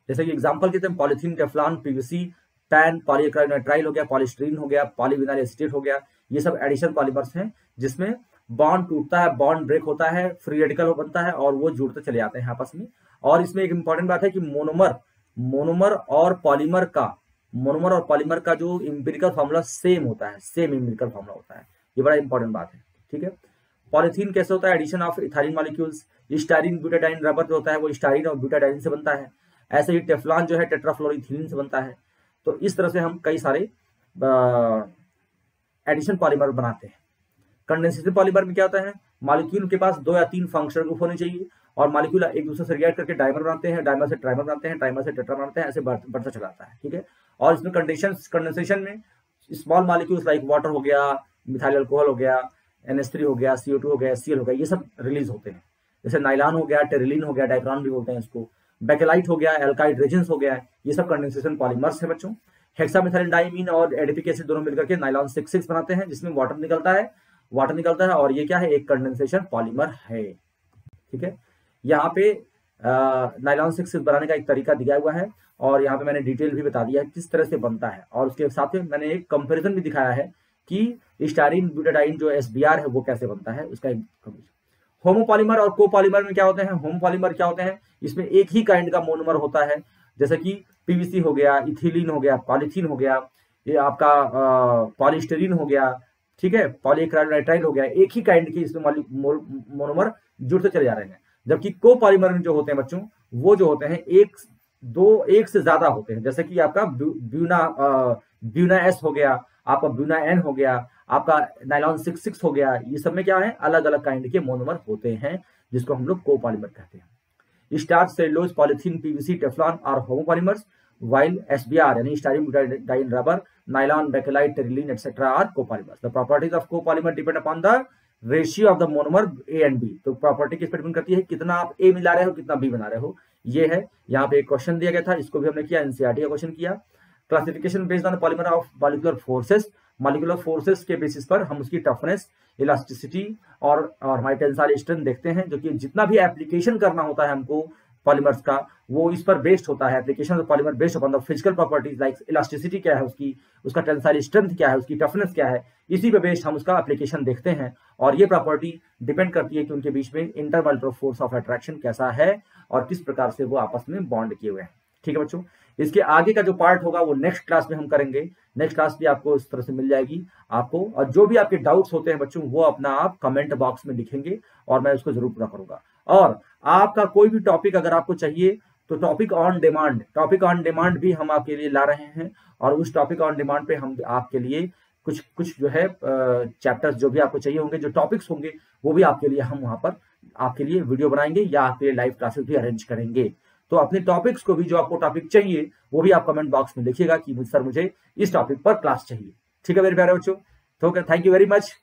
[SPEAKER 1] जैसे कि एग्ज़ाम्पल कहते हैं polythene Teflon PVC PAN polyacrylonitrile हो गया, पॉलिस्ट्रीन हो गया, पॉलीविनाइल एसिटेट हो गया, ये सब एडिशन पॉलीमर्स हैं, जिसमें बॉन्ड टूटता है, बॉन्ड ब्रेक होता है, फ्री रेडिकल बनता है और वो जुड़ते चले जाते हैं आपस में। और इसमें एक इंपॉर्टेंट बात है कि मोनोमर मोनोमर और पॉलीमर का, मोनोमर और पॉलीमर का जो इम्पेरिकल फॉर्मूला सेम होता है सेम इम्पेरिकल फॉर्मूला होता है। ये बड़ा इंपॉर्टेंट बात है, ठीक है? पॉलिथीन कैसे होता है? Addition of ethylene molecules styrene butadiene rubber जो होता है, वो स्टाइरिन और ब्यूटाडाइन से बनता है। ऐसे ही टेफ्लॉन जो है टेट्राफ्लोरिथिलीन से बनता है। तो इस तरह से हम कई सारे एडिशन पॉलीमर बनाते हैं। कंडेंसेशन पॉलीमर में क्या होता है? मालिक्यूल के पास दो या तीन फंक्शनल ग्रुप होने चाहिए और मॉलिक्यूल एक दूसरे से रिएक्ट करके डायमर बनाते हैं डायमर से ट्राइमर बनाते हैं ट्राइमर से टेट्रा बनाते हैं, ऐसे बढ़ता चलाता है, ठीक है? और इसमें कंडीशन कंडेंसेशन में स्मॉल मॉलिक्यूल्स लाइक वाटर हो गया मिथाइल अल्कोहल हो गया NH3 हो गया CO2 हो गया सीएल हो गया, ये सब रिलीज़ होते हैं। जैसे नाइलान हो गया टेरिलिन हो गया डाइक्रॉन भी बोलते हैं इसको। बैकेलाइट हो गया एल्काइड रेजेंस हो गया, ये सब कंडेंसेशन पॉलीमर्स है बच्चों। हेक्सामिथाइल डाइमीन और एडिपिक एसिड दोनों मिलकर के नाइलॉन सिक्स सिक्स बनाते हैं, जिसमें वाटर निकलता है। वाटर निकलता है और ये क्या है? एक कंडेंसेशन पॉलीमर है। ठीक है? यहाँ पे नाइलॉन सिक्स सिक्स बनाने का एक तरीका दिया हुआ है और यहाँ पे मैंने डिटेल भी बता दिया है किस तरह से बनता है। और उसके साथ में मैंने एक कंपेरिजन भी दिखाया है कि स्टारिन ब्यूटाडाइन जो एस है, वो कैसे बनता है, उसका होमोपॉलीमर और कोपॉलीमर में क्या होते हैं? होमोपॉलीमर क्या होते हैं? इसमें एक ही काइंड का मोनोमर होता है। जैसे कि पीवीसी हो गया इथिलीन हो गया पॉलीथीन हो गया, ये आपका पॉलिस्टेरिन हो गया, ठीक है? पॉलीक्राइनाइट्राइल हो गया, एक ही काइंड की इसमें मोनोमर जुड़ते चले जा रहे हैं। जबकि को पॉलीमर जो होते हैं बच्चों, वो जो होते हैं, एक दो, एक से ज़्यादा होते हैं। जैसे कि आपका ब्यूना ब्यूना एस हो गया, आपका ब्यूना एन हो गया आपका नाइलॉन सिक्स सिक्स हो गया, ये सब में क्या है? अलग अलग काइंड के मोनोमर होते हैं, जिसको हम लोग को पॉलीमर कहते हैं। Starch cellulose polythene PVC Teflon और होमोपॉलीमर्स while SBR यानी butadiene rubber nylon Bakelite Terylene etcetera are copolymers the properties of copolymer depend upon the ratio of the monomer A and B तो property किस पर depend करती है? कितना आप ए मिला रहे हो, कितना बी बना रहे हो? ये है, यहाँ पे एक क्वेश्चन दिया गया था, इसको भी हमने किया एनसीआरटी का क्वेश्चन किया। Classification based on polymer of molecular forces molecular forces के बेसिस पर हम उसकी टफनेस इलास्टिसिटी और और हमारे टेंसाइल स्ट्रेंथ देखते हैं, जो कि जितना भी एप्लीकेशन करना होता है हमको पॉलीमर्स का, वो इस पर बेस्ड होता है। Application of polymer based upon the physical properties like elasticity क्या है उसकी, उसका टेंसाइल स्ट्रेंथ क्या है, उसकी टफनेस क्या है, इसी पे बेस्ड हम उसका एप्लीकेशन देखते हैं। और ये प्रॉपर्टी डिपेंड करती है कि उनके बीच में इंटरमल्टर फोर्स ऑफ़ अट्रैक्शन कैसा है और किस प्रकार से वो आपस में बॉन्ड किए हुए हैं। ठीक है बच्चों? इसके आगे का जो पार्ट होगा, वो नेक्स्ट क्लास में हम करेंगे। नेक्स्ट क्लास भी आपको इस तरह से मिल जाएगी आपको। और जो भी आपके डाउट्स होते हैं बच्चों, वो अपना आप कमेंट बॉक्स में लिखेंगे और मैं उसको ज़रूर पूरा करूँगा। और आपका कोई भी टॉपिक अगर आपको चाहिए तो topic on demand topic on demand भी हम आपके लिए ला रहे हैं और उस टॉपिक ऑन डिमांड पे हम आपके लिए कुछ कुछ जो है चैप्टर्स जो भी आपको चाहिए होंगे, जो टॉपिक्स होंगे, वो भी आपके लिए हम वहाँ पर आपके लिए वीडियो बनाएँगे या आपके लिए लाइव क्लासेस भी अरेंज करेंगे। तो अपने टॉपिक्स को भी जो आपको टॉपिक चाहिए, वो भी आप कमेंट बॉक्स में लिखिएगा कि सर मुझे इस टॉपिक पर क्लास चाहिए। ठीक है मेरे प्यारे बच्चों? तो थैंक यू वेरी मच